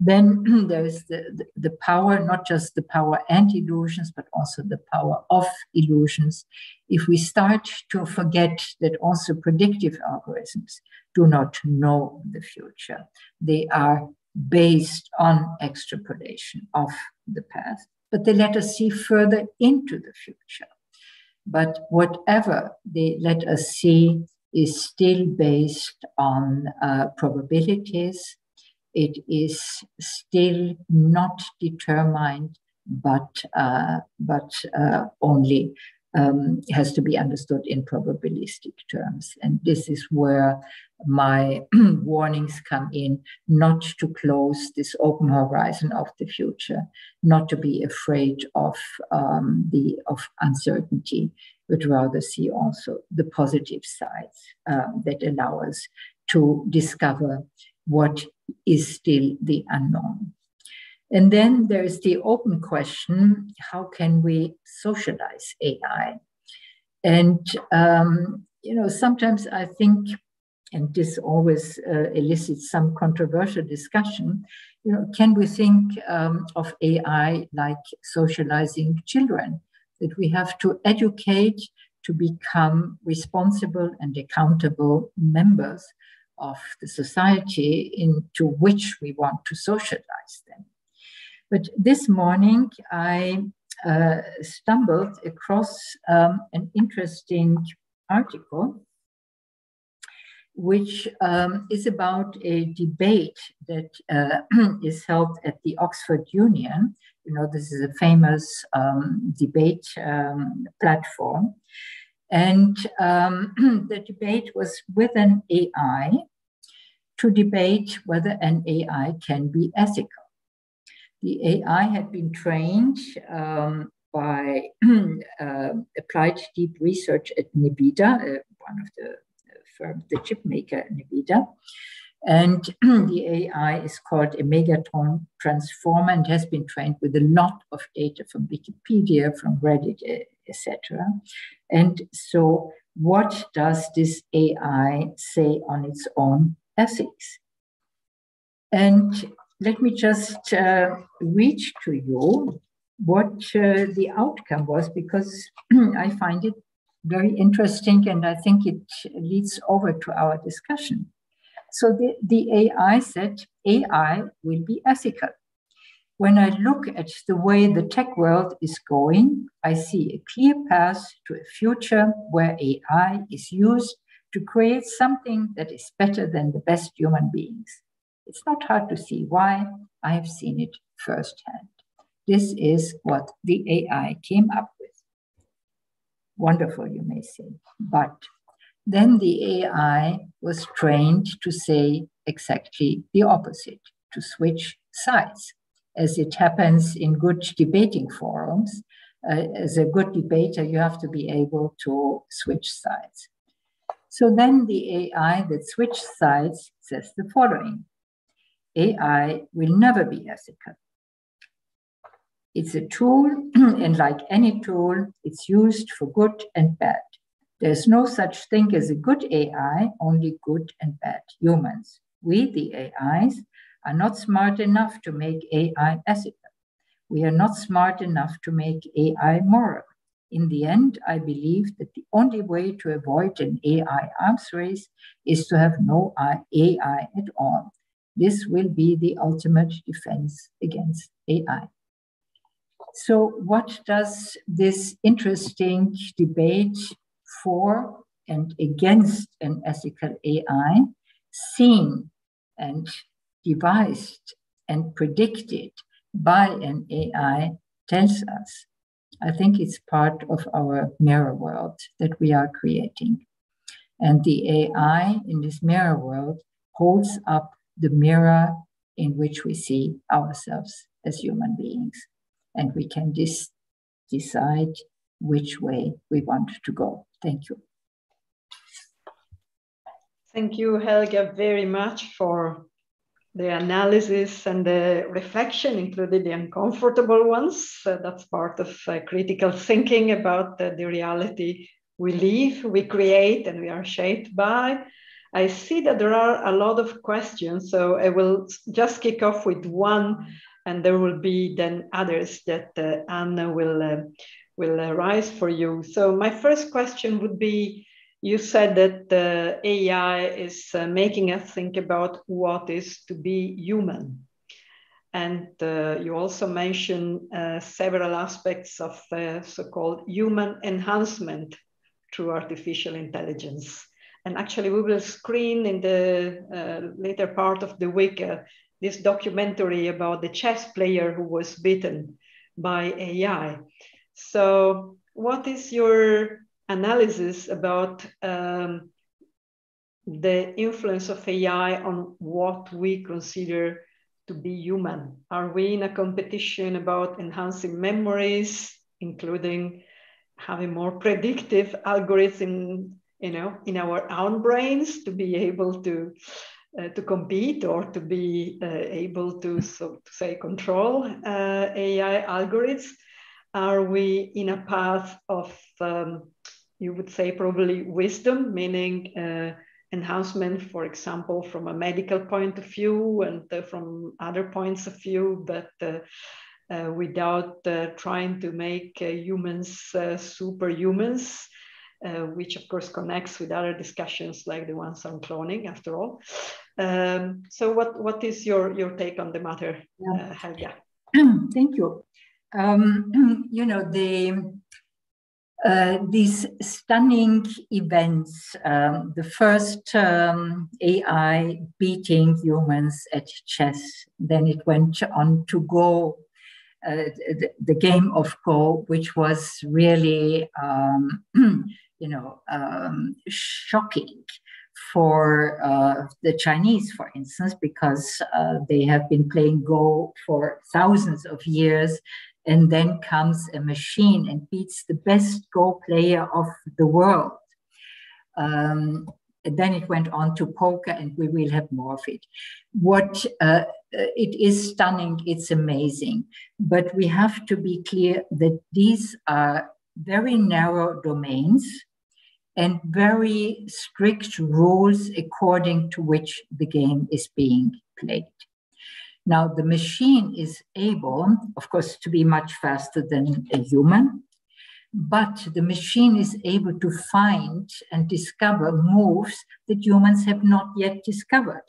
Then (clears throat) there's the, the, the, power, not just the power and illusions, but also the power of illusions. If we start to forget that also predictive algorithms do not know the future, they are based on extrapolation of the past, but they let us see further into the future. But whatever they let us see is still based on uh, probabilities it is still not determined, but uh, but uh, only um, has to be understood in probabilistic terms. And this is where my (clears throat) warnings come in: not to close this open horizon of the future, not to be afraid of um, the of uncertainty, but rather see also the positive sides um, that allow us to discover what is still the unknown. And then there's the open question how can we socialize AI? And, um, you know, sometimes I think, and this always uh, elicits some controversial discussion, you know, can we think um, of AI like socializing children? That we have to educate to become responsible and accountable members of the society into which we want to socialize them. But this morning, I uh, stumbled across um, an interesting article which um, is about a debate that uh, (clears throat) is held at the Oxford Union. You know, this is a famous um, debate um, platform. And um, (clears throat) the debate was with an AI to debate whether an AI can be ethical. The AI had been trained um, by (clears throat) uh, applied deep research at NVIDIA, uh, one of the firm, the chip maker NVIDIA. And (clears throat) the AI is called a Megatron transformer and has been trained with a lot of data from Wikipedia, from Reddit, etc. And so, what does this AI say on its own ethics? And let me just uh, read to you what uh, the outcome was because (clears throat) I find it very interesting and I think it leads over to our discussion. So the, the AI said AI will be ethical. When I look at the way the tech world is going, I see a clear path to a future where AI is used to create something that is better than the best human beings. It's not hard to see why. I have seen it firsthand. This is what the AI came up with. Wonderful, you may say. But then the AI was trained to say exactly the opposite, to switch sides, as it happens in good debating forums. Uh, as a good debater, you have to be able to switch sides. So then the AI that switched sides says the following AI will never be ethical. It's a tool, (clears throat) and like any tool, it's used for good and bad. There's no such thing as a good AI, only good and bad humans. We, the AIs, are not smart enough to make AI ethical. We are not smart enough to make AI moral. In the end, I believe that the only way to avoid an AI arms race is to have no AI at all. This will be the ultimate defense against AI. So, what does this interesting debate for and against an ethical AI, seen and devised and predicted by an AI, tells us? I think it's part of our mirror world that we are creating. And the AI in this mirror world holds up the mirror in which we see ourselves as human beings and we can dis- decide which way we want to go. Thank you. Thank you, Helga, very much for the analysis and the reflection, including the uncomfortable ones. Uh, that's part of uh, critical thinking about uh, the reality we live, we create, and we are shaped by. I see that there are a lot of questions, so I will just kick off with one and there will be then others that uh, Anna will uh, will arise for you. So my first question would be, you said that uh, AI is uh, making us think about what is to be human. And uh, you also mentioned uh, several aspects of so-called human enhancement through artificial intelligence. And actually we will screen in the later part of the week this documentary about the chess player who was beaten by AI. So, what is your analysis about um, the influence of AI on what we consider to be human? Are we in a competition about enhancing memories, including having more predictive algorithms, you know, in our own brains to be able to uh, to compete or to be uh, able to, so to say, control uh, AI algorithms? Are we in a path of, um, you would say, probably wisdom, meaning uh, enhancement, for example, from a medical point of view and uh, from other points of view, but uh, without trying to make humans superhumans? uh, which of course connects with other discussions like the ones on cloning, after all. Um, so, what what is your your take on the matter, yeah. uh, Helga? (clears throat) Thank you. Um, (clears throat) you know the uh, these stunning events, um, the first um, AI beating humans at chess, then it went on to Go, uh, the, the, game of Go, which was really, um, (clears throat) you know, um, shocking for uh, the Chinese, for instance, because uh, they have been playing Go for thousands of years and then comes a machine and beats the best Go player of the world. Um, then it went on to poker, and we will have more of it. What uh, it is stunning, it's amazing, but we have to be clear that these are very narrow domains and very strict rules according to which the game is being played. Now, the machine is able, of course, to be much faster than a human, but the machine is able to find and discover moves that humans have not yet discovered.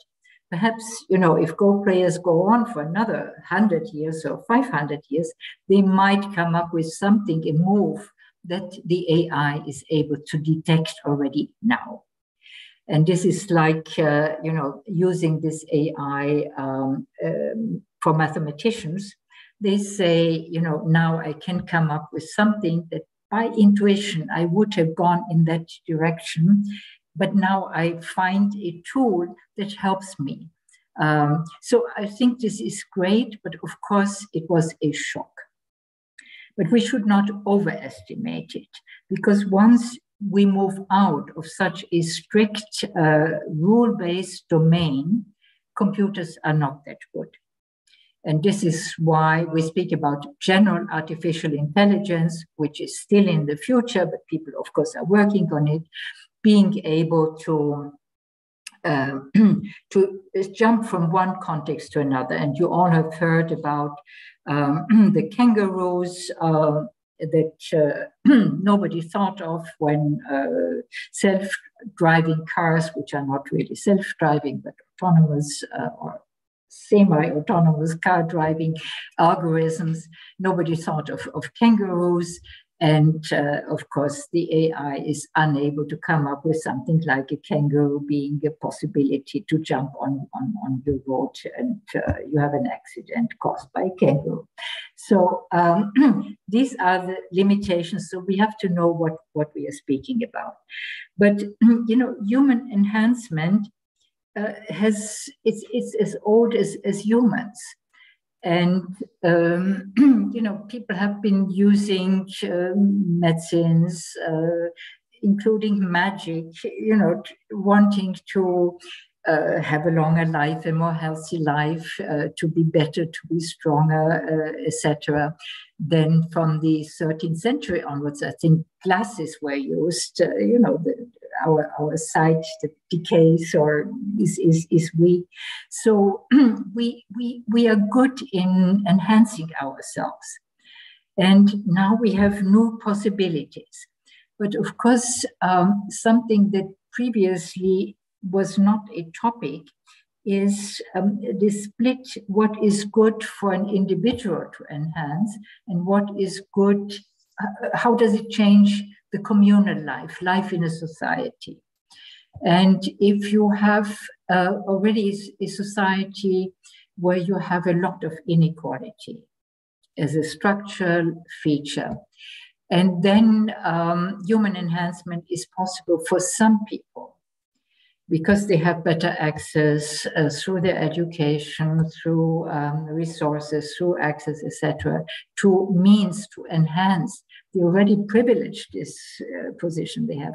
Perhaps, you know, if Go players go on for another 100 years or 500 years, they might come up with something, a move that the AI is able to detect already now. And this is like, uh, you know, using this AI um, um, for mathematicians. They say, you know, now I can come up with something that by intuition I would have gone in that direction, but now I find a tool that helps me. Um, so I think this is great, but of course it was a shock. But we should not overestimate it because once we move out of such a strict uh, rule based domain, computers are not that good. And this is why we speak about general artificial intelligence, which is still in the future, but people, of course, are working on it, being able to. Uh, (clears throat) to jump from one context to another. And you all have heard about um, (clears throat) the kangaroos uh, that uh, (clears throat) nobody thought of when uh, self-driving cars, which are not really self-driving but autonomous uh, or semi-autonomous car driving algorithms, nobody thought of, of kangaroos. And uh, of course, the AI is unable to come up with something like a kangaroo being a possibility to jump on, on, on your road and uh, you have an accident caused by a kangaroo. So um, (clears throat) these are the limitations. So we have to know what, what we are speaking about. But, (clears throat) you know, human enhancement uh, has, it's, it's as old as, as humans. And, um, (clears throat) you know, people have been using uh, medicines, uh, including magic, you know, wanting to uh, have a longer life, a more healthy life, uh, to be better, to be stronger, uh, etc. Then from the 13th century onwards, I think glasses were used. Uh, you know, the, our our sight decays or is is, is weak. So (clears throat) we we we are good in enhancing ourselves, and now we have new possibilities. But of course, um, something that previously was not a topic is um, the split what is good for an individual to enhance and what is good, uh, how does it change the communal life, life in a society. And if you have uh, already a society where you have a lot of inequality as a structural feature, and then um, human enhancement is possible for some people because they have better access uh, through their education, through um, resources, through access, etc., to means to enhance the already privileged this uh, position they have,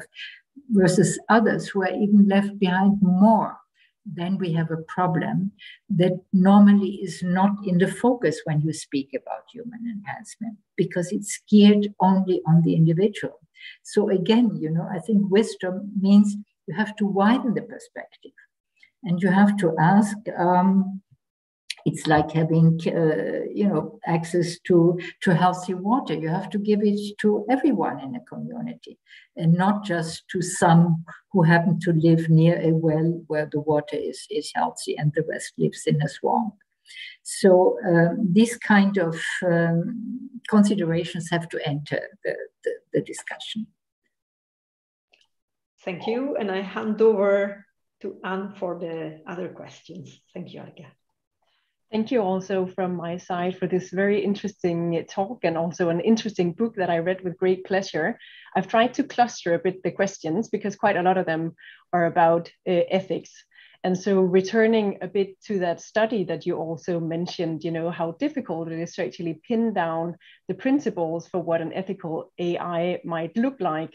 versus others who are even left behind more. Then we have a problem that normally is not in the focus when you speak about human enhancement because it's geared only on the individual. So again, you know, I think wisdom means you have to widen the perspective. And you have to ask um, it's like having uh, you know access to to healthy water. You have to give it to everyone in a community and not just to some who happen to live near a well where the water is is healthy and the rest lives in a swamp. So um, these kind of um, considerations have to enter the, the, the discussion thank you and i hand over to anne for the other questions thank you Helga. Thank you also from my side for this very interesting talk and also an interesting book that I read with great pleasure. I've tried to cluster a bit the questions because quite a lot of them are about uh, ethics. And so returning a bit to that study that you also mentioned, you know, how difficult it is to actually pin down the principles for what an ethical AI might look like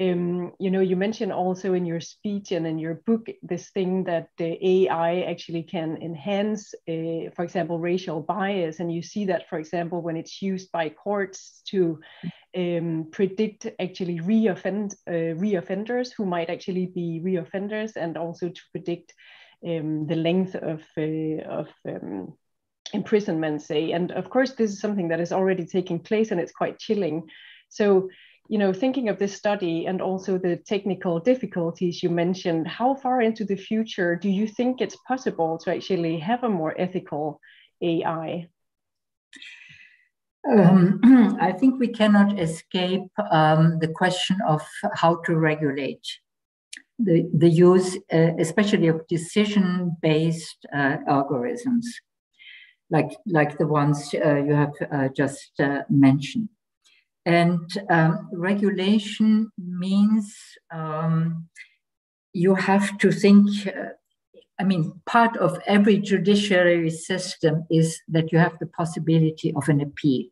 um, you know, you mentioned also in your speech and in your book this thing that the AI actually can enhance, uh, for example, racial bias, and you see that, for example, when it's used by courts to um, predict actually reoffend uh, reoffenders who might actually be reoffenders, and also to predict um, the length of uh, of um, imprisonment, say. And of course, this is something that is already taking place, and it's quite chilling. So you know, thinking of this study and also the technical difficulties you mentioned, how far into the future do you think it's possible to actually have a more ethical AI? Um, (clears throat) I think we cannot escape um, the question of how to regulate the, the use, uh, especially of decision based uh, algorithms, like, like the ones uh, you have uh, just uh, mentioned. And um, regulation means um, you have to think. Uh, I mean, part of every judiciary system is that you have the possibility of an appeal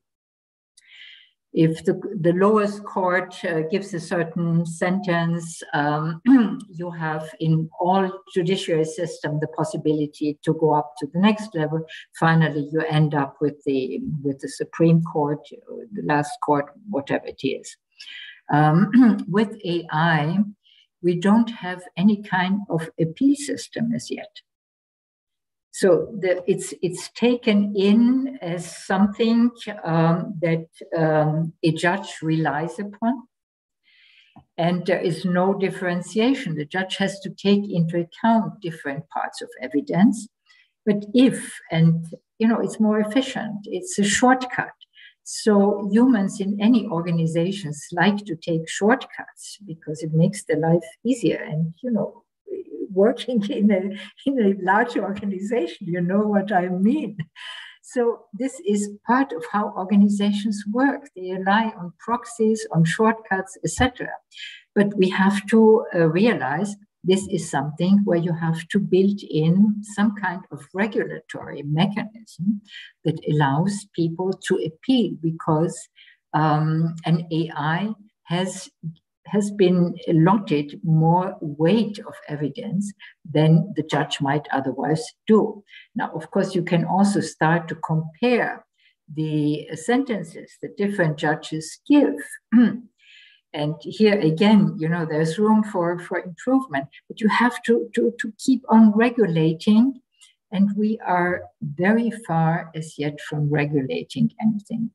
if the, the lowest court uh, gives a certain sentence, um, (clears throat) you have in all judiciary system the possibility to go up to the next level. Finally, you end up with the with the Supreme Court, the last court, whatever it is. Um, (clears throat) with AI, we don't have any kind of appeal system as yet. So the, it's it's taken in as something um, that um, a judge relies upon, and there is no differentiation. The judge has to take into account different parts of evidence, but if and you know it's more efficient, it's a shortcut. So humans in any organizations like to take shortcuts because it makes their life easier, and you know working (laughs) in a, in a large organization. You know what I mean. So this is part of how organizations work. They rely on proxies, on shortcuts, etc. But we have to uh, realize this is something where you have to build in some kind of regulatory mechanism that allows people to appeal because um, an AI has has been allotted more weight of evidence than the judge might otherwise do. Now, of course, you can also start to compare the sentences that different judges give. (clears throat) and here again, you know, there's room for, for improvement, but you have to, to, to keep on regulating. And we are very far as yet from regulating anything.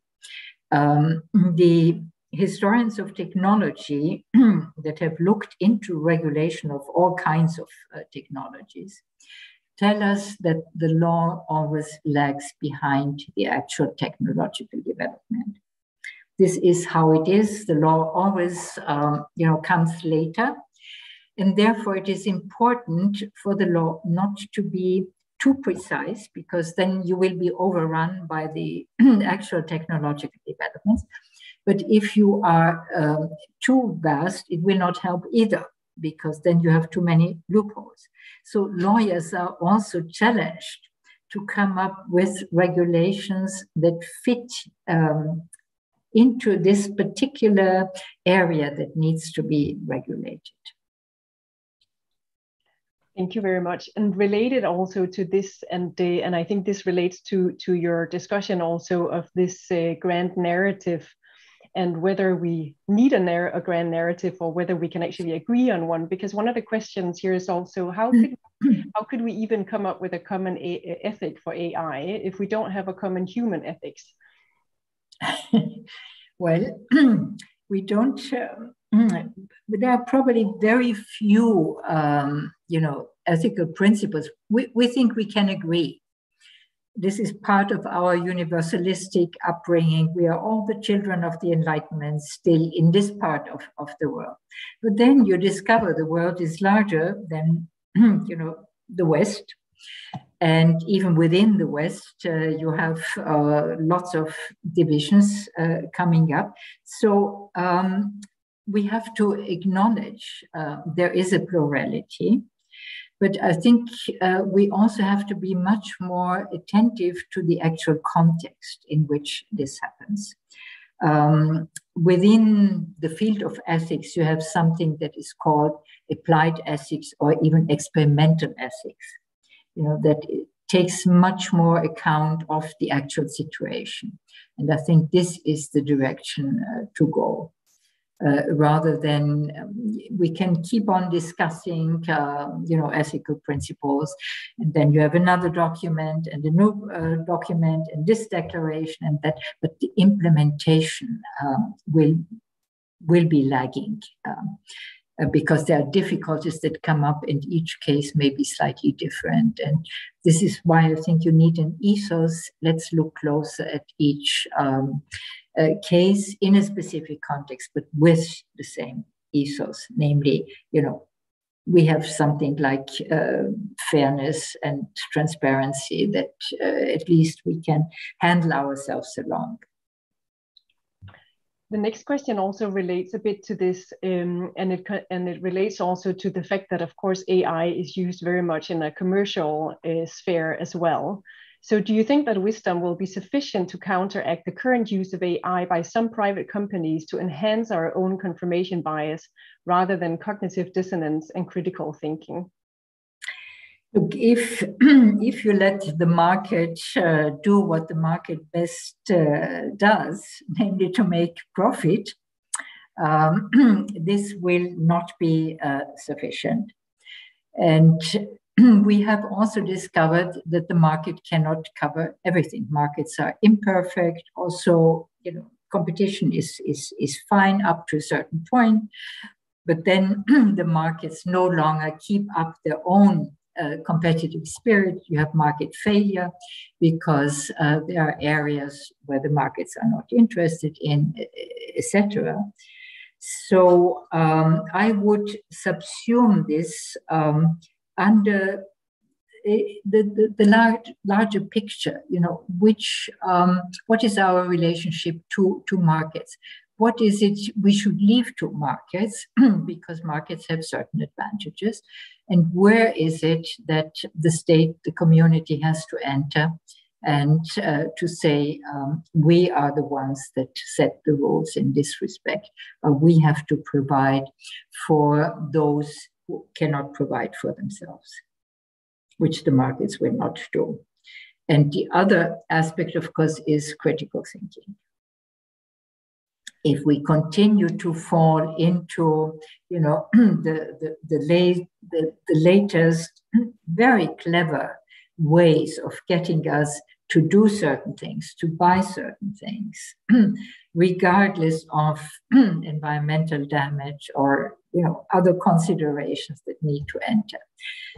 Um, the historians of technology (clears throat) that have looked into regulation of all kinds of uh, technologies tell us that the law always lags behind the actual technological development. This is how it is. The law always, um, you know, comes later, and therefore it is important for the law not to be too precise, because then you will be overrun by the (clears throat) actual technological developments but if you are um, too vast, it will not help either, because then you have too many loopholes. So lawyers are also challenged to come up with regulations that fit um, into this particular area that needs to be regulated. Thank you very much. And related also to this, and the, and I think this relates to to your discussion also of this uh, grand narrative and whether we need a, narr- a grand narrative or whether we can actually agree on one. Because one of the questions here is also how could how could we even come up with a common a- ethic for AI if we don't have a common human ethics? (laughs) well, (clears throat) we don't. (clears throat) Uh, there are probably very few, um, you know, ethical principles. We, we think we can agree this is part of our universalistic upbringing. We are all the children of the Enlightenment still in this part of, of the world. But then you discover the world is larger than, (clears throat) you know, the West. And even within the West, uh, you have uh, lots of divisions uh, coming up. So um, we have to acknowledge uh, there is a plurality but I think uh, we also have to be much more attentive to the actual context in which this happens. Um, within the field of ethics, you have something that is called applied ethics or even experimental ethics. You know, that takes much more account of the actual situation. And I think this is the direction uh, to go uh, rather than um, we can keep on discussing, uh, you know, ethical principles, and then you have another document and a new uh, document and this declaration and that, but the implementation um, will will be lagging. Um, uh, because there are difficulties that come up and each case may be slightly different and this is why i think you need an ethos let's look closer at each um, case in a specific context, but with the same ethos, namely, you know, we have something like uh, fairness and transparency that uh, at least we can handle ourselves along. The next question also relates a bit to this, um, and it and it relates also to the fact that, of course, AI is used very much in a commercial uh, sphere as well. So do you think that wisdom will be sufficient to counteract the current use of AI by some private companies to enhance our own confirmation bias rather than cognitive dissonance and critical thinking? Look, if (clears throat) if you let the market uh, do what the market best uh, does, (laughs) namely to make profit, um, (clears throat) this will not be uh, sufficient. And (clears throat) we have also discovered that the market cannot cover everything. Markets are imperfect. Also, you know, competition is is is fine up to a certain point, but then (clears throat) the markets no longer keep up their own uh, competitive spirit. You have market failure because uh, there are areas where the markets are not interested in, etc. So um, I would subsume this um, under eh, the, the, the large, larger picture, you know, which, um, what is our relationship to, to markets? What is it we should leave to markets (clears throat) because markets have certain advantages? And where is it that the state, the community has to enter and uh, to say um, we are the ones that set the rules in this respect. Uh, we have to provide for those who cannot provide for themselves, which the markets will not do. And the other aspect, of course, is critical thinking. If we continue to fall into, you know, (clears throat) the, the, the, the, the latest (clears throat) very clever ways of getting us to do certain things, to buy certain things, (clears throat) regardless of environmental damage or you know other considerations that need to enter.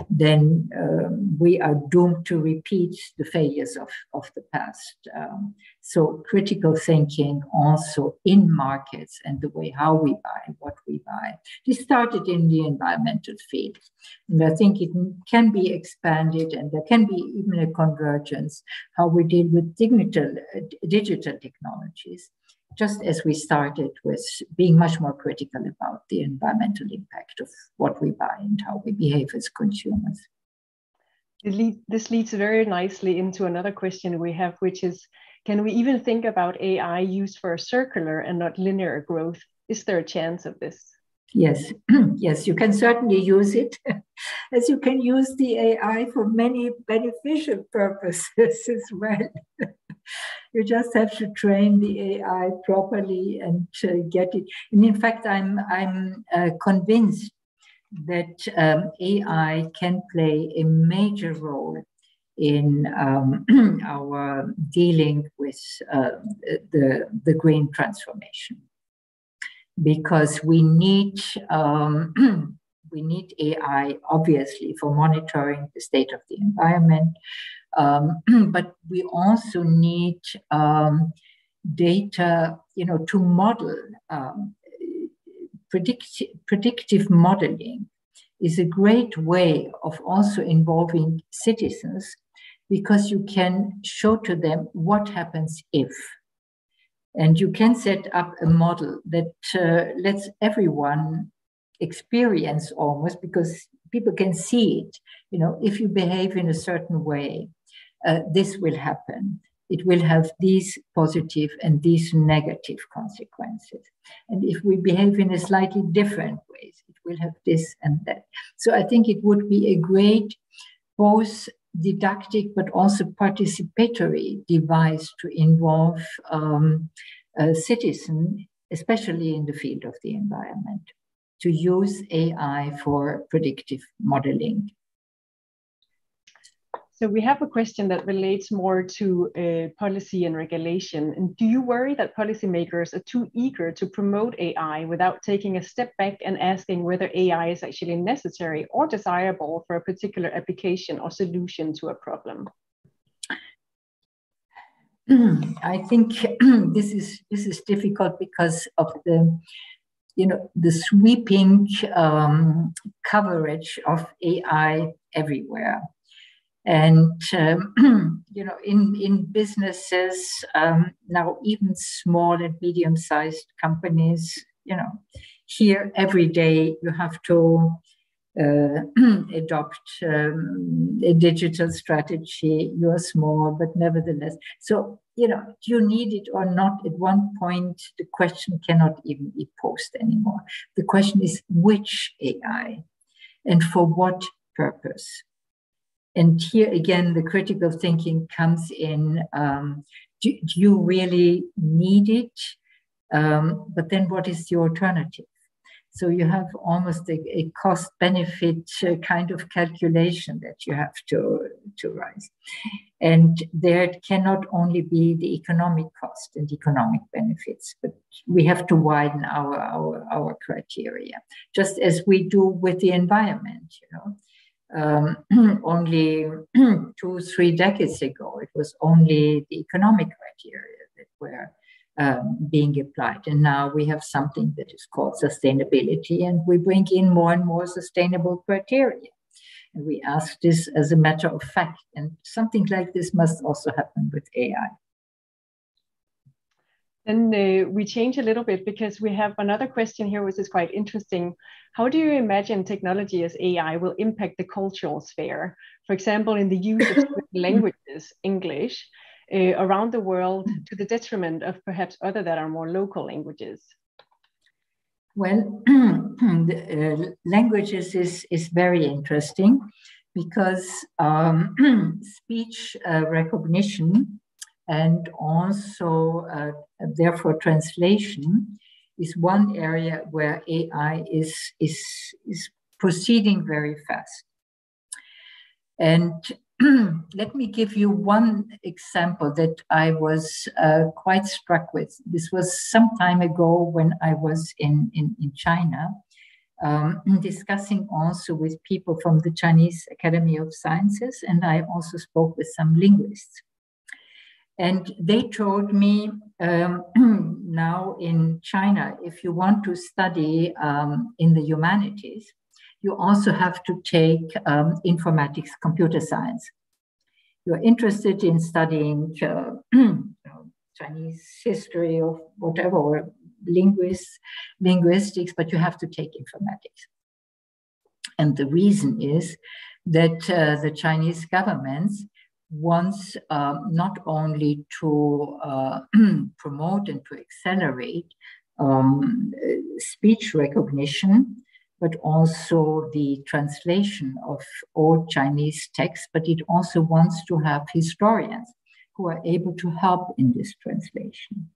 Then um, we are doomed to repeat the failures of, of the past. Um, so critical thinking also in markets and the way how we buy what we buy. This started in the environmental field. And i think it can be expanded and there can be even a convergence how we deal with digital, uh, digital technologies just as we started with being much more critical about the environmental impact of what we buy and how we behave as consumers. This leads very nicely into another question we have, which is can we even think about AI used for a circular and not linear growth? Is there a chance of this? Yes, (clears throat) yes, you can certainly use it, (laughs) as you can use the AI for many beneficial purposes (laughs) as well. You just have to train the AI properly and uh, get it. And in fact, I'm I'm uh, convinced that um, AI can play a major role in um, (clears throat) our dealing with uh, the, the green transformation because we need um, (clears throat) we need AI obviously for monitoring the state of the environment, um, (clears throat) but we also need um, data, you know, to model um, predict, predictive modeling is a great way of also involving citizens because you can show to them what happens if. And you can set up a model that uh, lets everyone experience almost because people can see it. You know, if you behave in a certain way, uh, this will happen. It will have these positive and these negative consequences. And if we behave in a slightly different ways, it will have this and that. So I think it would be a great both didactic but also participatory device to involve um, a citizen, especially in the field of the environment, to use AI for predictive modeling. So we have a question that relates more to uh, policy and regulation. And do you worry that policymakers are too eager to promote AI without taking a step back and asking whether AI is actually necessary or desirable for a particular application or solution to a problem? (clears throat) I think (clears throat) this is this is difficult because of the you know the sweeping um, coverage of AI everywhere and um, (clears throat) you know in in businesses um, now even small and medium sized companies you know here every day you have to uh, (clears throat) adopt um, a digital strategy you're small but nevertheless. So you know you need it or not? At one point the question cannot even be posed anymore. The question is which ai and for what purpose and here again, the critical thinking comes in. Um, do, do, you really need it? Um, but then what is the alternative? So you have almost a, a cost benefit uh, kind of calculation that you have to, to rise. And there cannot only be the economic cost and economic benefits, but we have to widen our, our, our criteria, just as we do with the environment, you know um, (clears throat) only (clears throat) two, three decades ago, it was only the economic criteria that were um, being applied. And now we have something that is called sustainability, and we bring in more and more sustainable criteria. And we ask this as a matter of fact. And something like this must also happen with AI. Then uh, we change a little bit because we have another question here, which is quite interesting. How do you imagine technology as AI will impact the cultural sphere? For example, in the use of (laughs) languages, English, uh, around the world to the detriment of perhaps other that are more local languages? Well, (clears throat) uh, languages is, is very interesting because um, (clears throat) speech uh, recognition and also uh, therefore translation is one area where AI is, is, is proceeding very fast. And (clears throat) let me give you one example that I was uh, quite struck with. This was some time ago when I was in, in, in China, um, discussing also with people from the Chinese Academy of Sciences, and I also spoke with some linguists. And they told me um, (clears throat) now in China, if you want to study um, in the humanities, you also have to take um, informatics, computer science. You're interested in studying uh, (clears throat) Chinese history or whatever, or linguists, linguistics, but you have to take informatics. And the reason is that uh, the Chinese governments wants um, not only to uh, (clears throat) promote and to accelerate um, speech recognition, but also the translation of old Chinese texts, but it also wants to have historians who are able to help in this translation.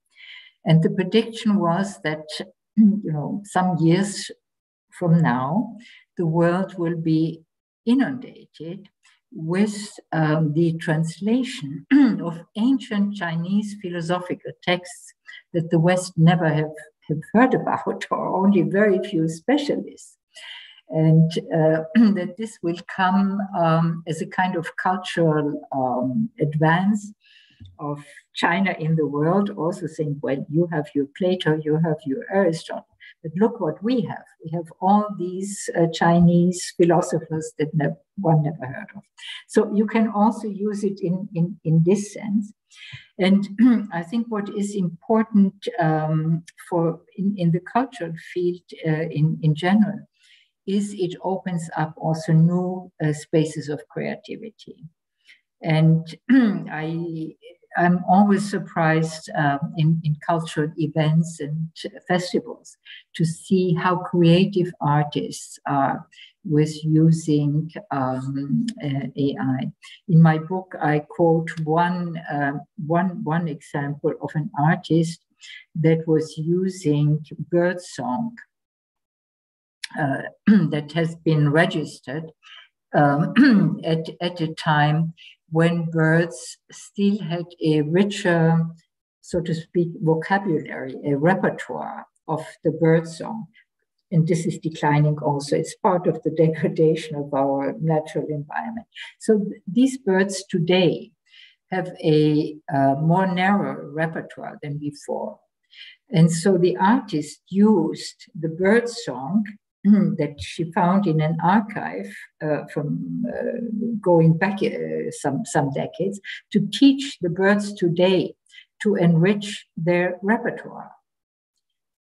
And the prediction was that, (clears throat) you know, some years from now, the world will be inundated with um, the translation (clears throat) of ancient Chinese philosophical texts that the West never have, have heard about, or only very few specialists. And uh, (clears throat) that this will come um, as a kind of cultural um, advance of China in the world, also saying, well, you have your Plato, you have your Aristotle, but look what we have. We have all these uh, Chinese philosophers that ne- one never heard of. So you can also use it in, in, in this sense. And (clears throat) I think what is important um, for in, in the cultural field uh, in, in general is it opens up also new uh, spaces of creativity. And (clears throat) I I'm always surprised um, in, in cultural events and festivals to see how creative artists are with using um, uh, AI. In my book, I quote one, uh, one, one example of an artist that was using birdsong uh, (clears throat) that has been registered um, (clears throat) at, at a time when birds still had a richer, so to speak, vocabulary, a repertoire of the bird song. And this is declining also. It's part of the (laughs) degradation of our natural environment. So th- these birds today have a uh, more narrow repertoire than before. And so the artist used the bird song that she found in an archive uh, from uh, going back uh, some, some decades to teach the birds today to enrich their repertoire.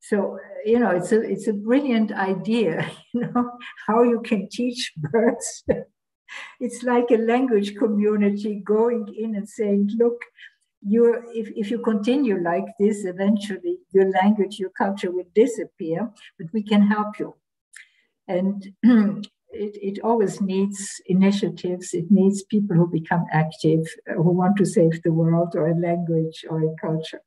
So, you know, it's a, it's a brilliant idea, (laughs) you know, how you can teach birds. (laughs) it's like a language community going in and saying, look, you if, if you continue like this, eventually your language, your culture will disappear, but we can help you and (clears throat) it, it always needs initiatives. It needs people who become active, who want to save the world or a language or a culture.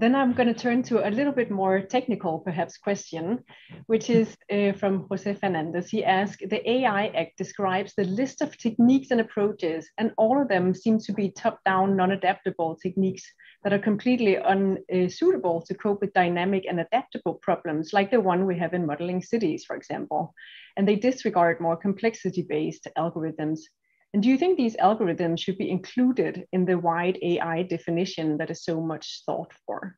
Then I'm going to turn to a little bit more technical, perhaps, question, which is uh, from Jose Fernandez. He asked The AI Act describes the list of techniques and approaches, and all of them seem to be top down, non adaptable techniques that are completely unsuitable to cope with dynamic and adaptable problems, like the one we have in modeling cities, for example. And they disregard more complexity based algorithms. And do you think these algorithms should be included in the wide AI definition that is so much thought for?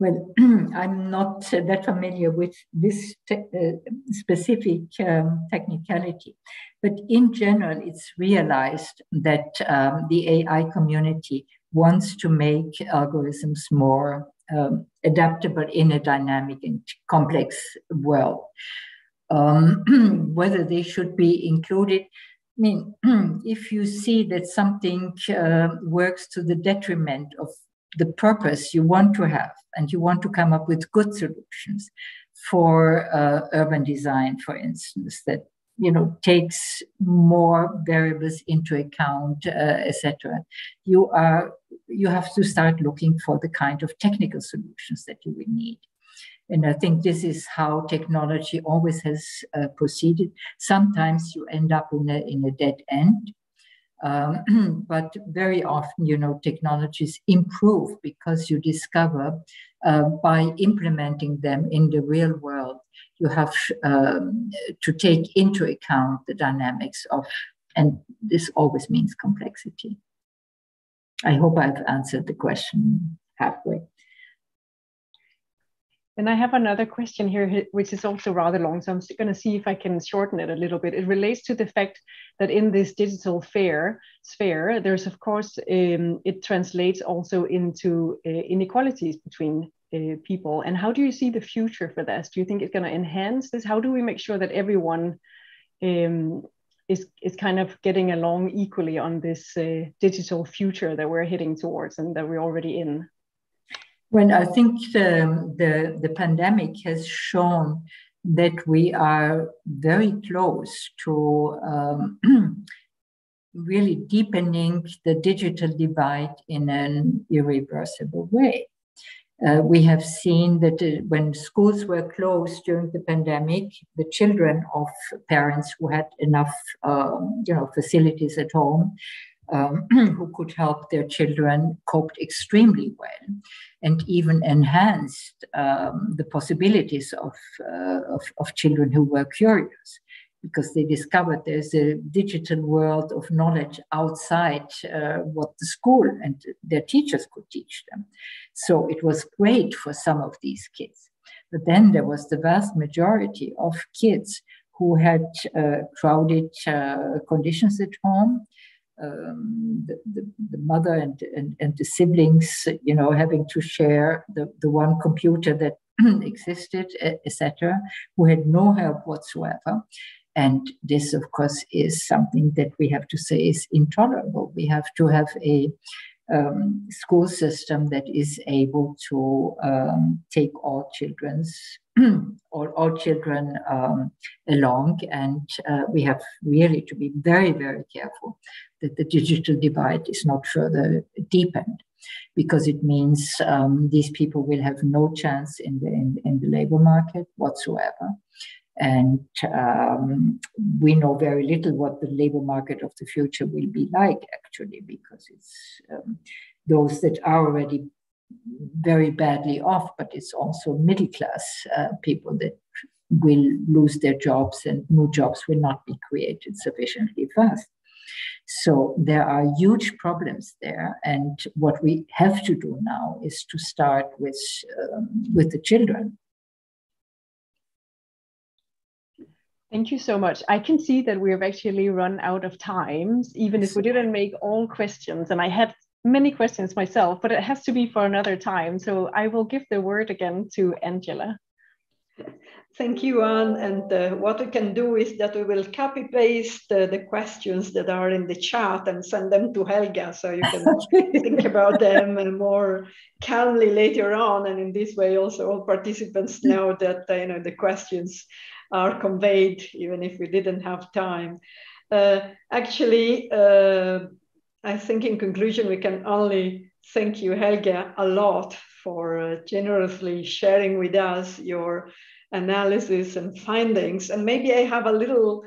Well, (clears throat) I'm not that familiar with this te- uh, specific um, technicality, but in general, it's realized that um, the AI community wants to make algorithms more um, adaptable in a dynamic and complex world. Um, (clears throat) whether they should be included, I mean, (clears throat) if you see that something uh, works to the detriment of the purpose you want to have, and you want to come up with good solutions for uh, urban design, for instance, that you know takes more variables into account, uh, etc. You are you have to start looking for the kind of technical solutions that you will need. And I think this is how technology always has uh, proceeded. Sometimes you end up in a, in a dead end. Um, (clears throat) but very often, you know, technologies improve because you discover uh, by implementing them in the real world, you have um, to take into account the dynamics of, and this always means complexity. I hope I've answered the question halfway. And I have another question here, which is also rather long. So I'm going to see if I can shorten it a little bit. It relates to the fact that in this digital fair sphere, there's of course um, it translates also into uh, inequalities between uh, people. And how do you see the future for this? Do you think it's going to enhance this? How do we make sure that everyone um, is is kind of getting along equally on this uh, digital future that we're heading towards and that we're already in? Well, I think the, the, pandemic has shown that we are very close to um, (clears throat) really deepening the digital divide in an irreversible way. Uh, we have seen that uh, when schools were closed during the pandemic, the children of parents who had enough, um, you know, facilities at home, um, (clears throat) who could help their children coped extremely well, and even enhanced um, the possibilities of, uh, of, of children who were curious because they discovered there's a digital world of knowledge outside uh, what the school and their teachers could teach them. So it was great for some of these kids. But then there was the vast majority of kids who had uh, crowded uh, conditions at home. Um, the, the, the, mother and, and, and the siblings, you know, having to share the, the one computer that (clears throat) existed, etc., who had no help whatsoever. And this, of course, is something that we have to say is intolerable. We have to have a um, school system that is able to um, take all children's (clears throat) all, all children um, along, and uh, we have really to be very very careful that the digital divide is not further deepened, because it means um, these people will have no chance in the in, in the labor market whatsoever, and um, we know very little what the labor market of the future will be like, actually, because it's um, those that are already very badly off, but it's also middle class uh, people that will lose their jobs and new jobs will not be created sufficiently fast. So there are huge problems there, and what we have to do now is to start with um, with the children Thank you so much. I can see that we have actually run out of time, even if we didn't make all questions. And I had many questions myself, but it has to be for another time. So I will give the word again to Angela. Thank you, Anne. And uh, what we can do is that we will copy paste uh, the questions that are in the chat and send them to Helga so you can (laughs) think about them more calmly later on. And in this way, also all participants know that uh, you know the questions are conveyed, even if we didn't have time. Uh, actually, uh, I think in conclusion, we can only thank you, Helga, a lot for uh, generously sharing with us your analysis and findings. And maybe I have a little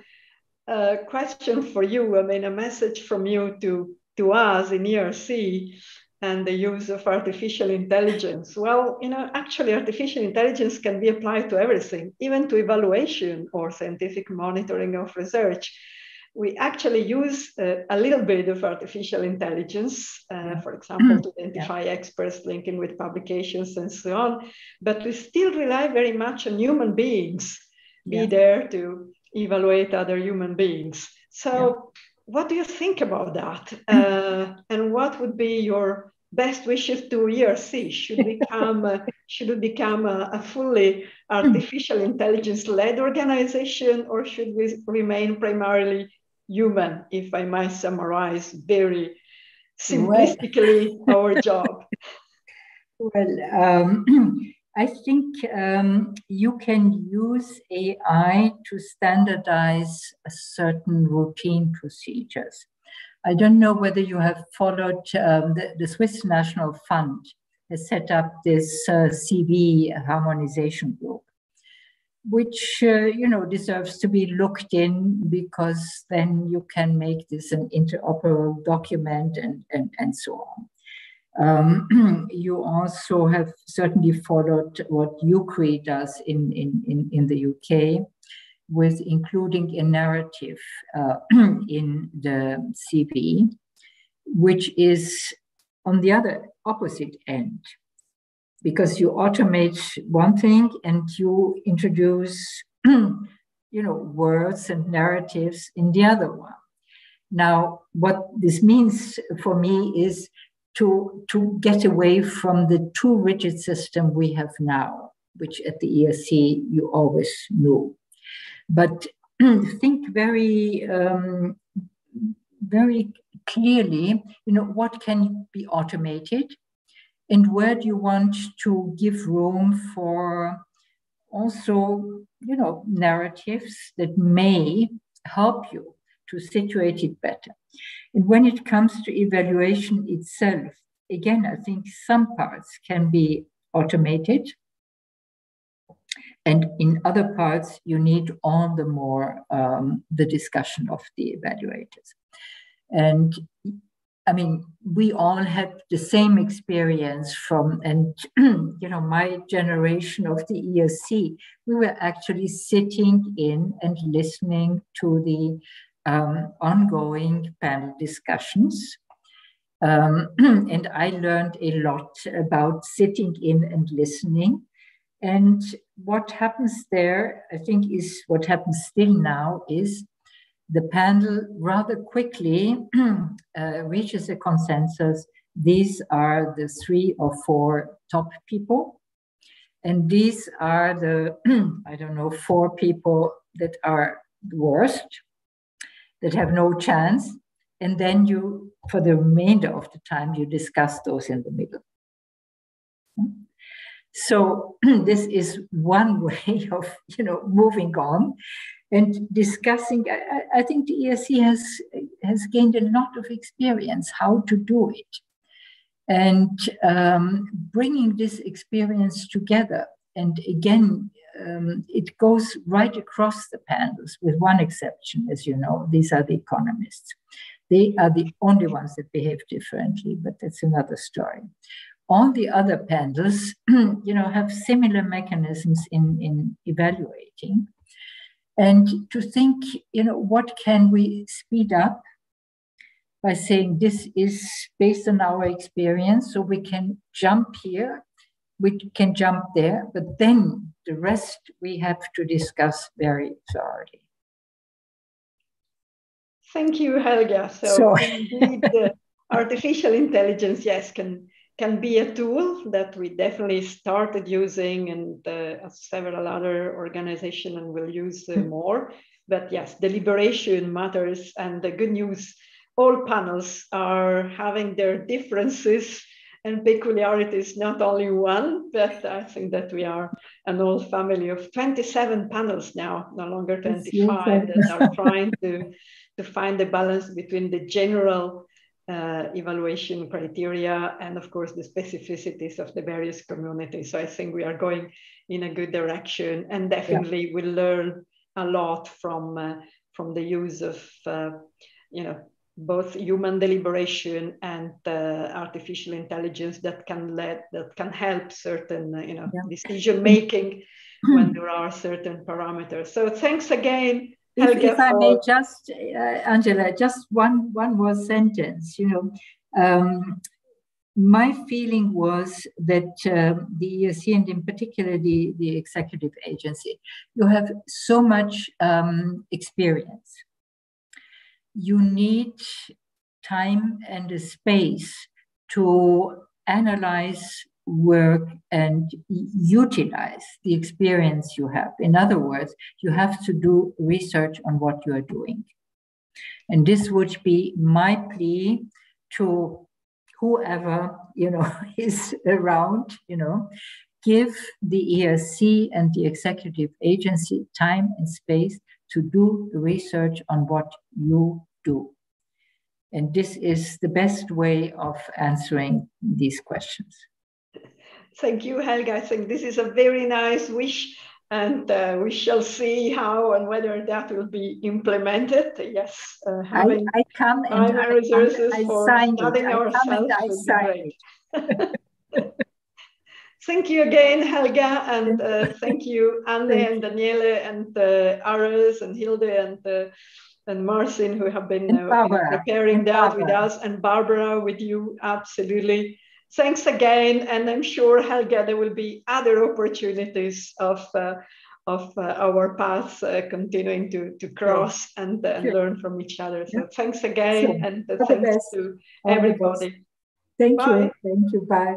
uh, question for you. I mean, a message from you to, to us in ERC and the use of artificial intelligence. Well, you know, actually artificial intelligence can be applied to everything, even to evaluation or scientific monitoring of research. We actually use uh, a little bit of artificial intelligence, uh, for example, to identify yeah. experts linking with publications and so on, but we still rely very much on human beings be yeah. there to evaluate other human beings. So what do you think about that? (laughs) Uh, and what would be your best wishes to ERC? Should become uh, (laughs) should it become a, a fully artificial intelligence led organization, or should we remain primarily human? If I might summarize very simplistically well. (laughs) our job. Well, um, (clears throat) I think um, you can use AI to standardize certain routine procedures. I don't know whether you have followed um, the, the, Swiss National Fund has set up this uh, CV harmonization group, which uh, you know deserves to be looked in because then you can make this an interoperable document and, and, and so on. Um, (clears throat) you also have certainly followed what UKRI does in, in, in, in the UK with including a narrative uh, (clears throat) in the CV, which is on the other opposite end, because you automate one thing and you introduce, (clears throat) you know, words and narratives in the other one. Now, what this means for me is to, to get away from the too rigid system we have now, which at the ERC you always knew. But (clears throat) think very, um, very clearly, you know, what can be automated and where do you want to give room for also, you know, narratives that may help you to situate it better. And when it comes to evaluation itself, again, I think some parts can be automated. And in other parts, you need all the more um, the discussion of the evaluators. And I mean, we all had the same experience from, and (clears throat) you know, my generation of the ERC, we were actually sitting in and listening to the um, ongoing panel discussions. Um, (clears throat) and I learned a lot about sitting in and listening. And what happens there, I think, is what happens still now is the panel rather quickly (clears throat) uh, reaches a consensus. These are the three or four top people. And these are the, (clears throat) I don't know, four people that are the worst, that have no chance. And then you, for the remainder of the time, you discuss those in the middle. So (clears throat) this is one (laughs) way of, you know, moving on and discussing. I, I, think the ERC has has gained a lot of experience how to do it, and um, bringing this experience together. And again, um, it goes right across the panels, with one exception, as you know. These are the economists. They are the only ones that behave differently, but that's another story all the other panels, (clears throat) you know, have similar mechanisms in, in evaluating and to think, you know, what can we speed up by saying this is based on our experience, so we can jump here, we can jump there, but then the rest we have to discuss very thoroughly. Thank you, Helga. So, so indeed, (laughs) artificial intelligence, yes, can can be a tool that we definitely started using and uh, several other organizations and will use uh, hmm. more. But yes, deliberation matters and the good news, all panels are having their differences and peculiarities, not only one, but I think that we are an old family of 27 panels now, no longer 25, that are trying to, to find the balance between the general uh, evaluation criteria and of course the specificities of the various communities. So I think we are going in a good direction and definitely yeah. we'll learn a lot from, uh, from the use of, uh, you know, both human deliberation and uh, artificial intelligence that can let that can help certain uh, you know yeah. decision making (clears throat) when there are certain parameters so thanks again if, if I may just, uh, Angela, just one one more sentence. You know, um, my feeling was that uh, the ERC and in particular the, the executive agency, you have so much um, experience. You need time and a space to analyze work and utilize the experience you have. In other words, you have to do research on what you are doing. And this would be my plea to whoever you know (laughs) is around, you know, give the ERC and the executive agency time and space to do the research on what you do. And this is the best way of answering these questions. Thank you, Helga. I think this is a very nice wish, and uh, we shall see how and whether that will be implemented. Yes, uh, having I, I come and I, resources I, I for studying ourselves would (laughs) thank you again, Helga, and uh, thank you, Anne and Daniele, and uh, Ares, and Hilde, and uh, and Marcin, who have been uh, preparing and that Barbara. with us, and Barbara with you, absolutely. Thanks again, and I'm sure Helga, there will be other opportunities of uh, of uh, our paths uh, continuing to, to cross and, uh, and sure. learn from each other. So yeah. thanks again, sure. and uh, thanks to everybody. Thank Bye. you. Thank you. Bye.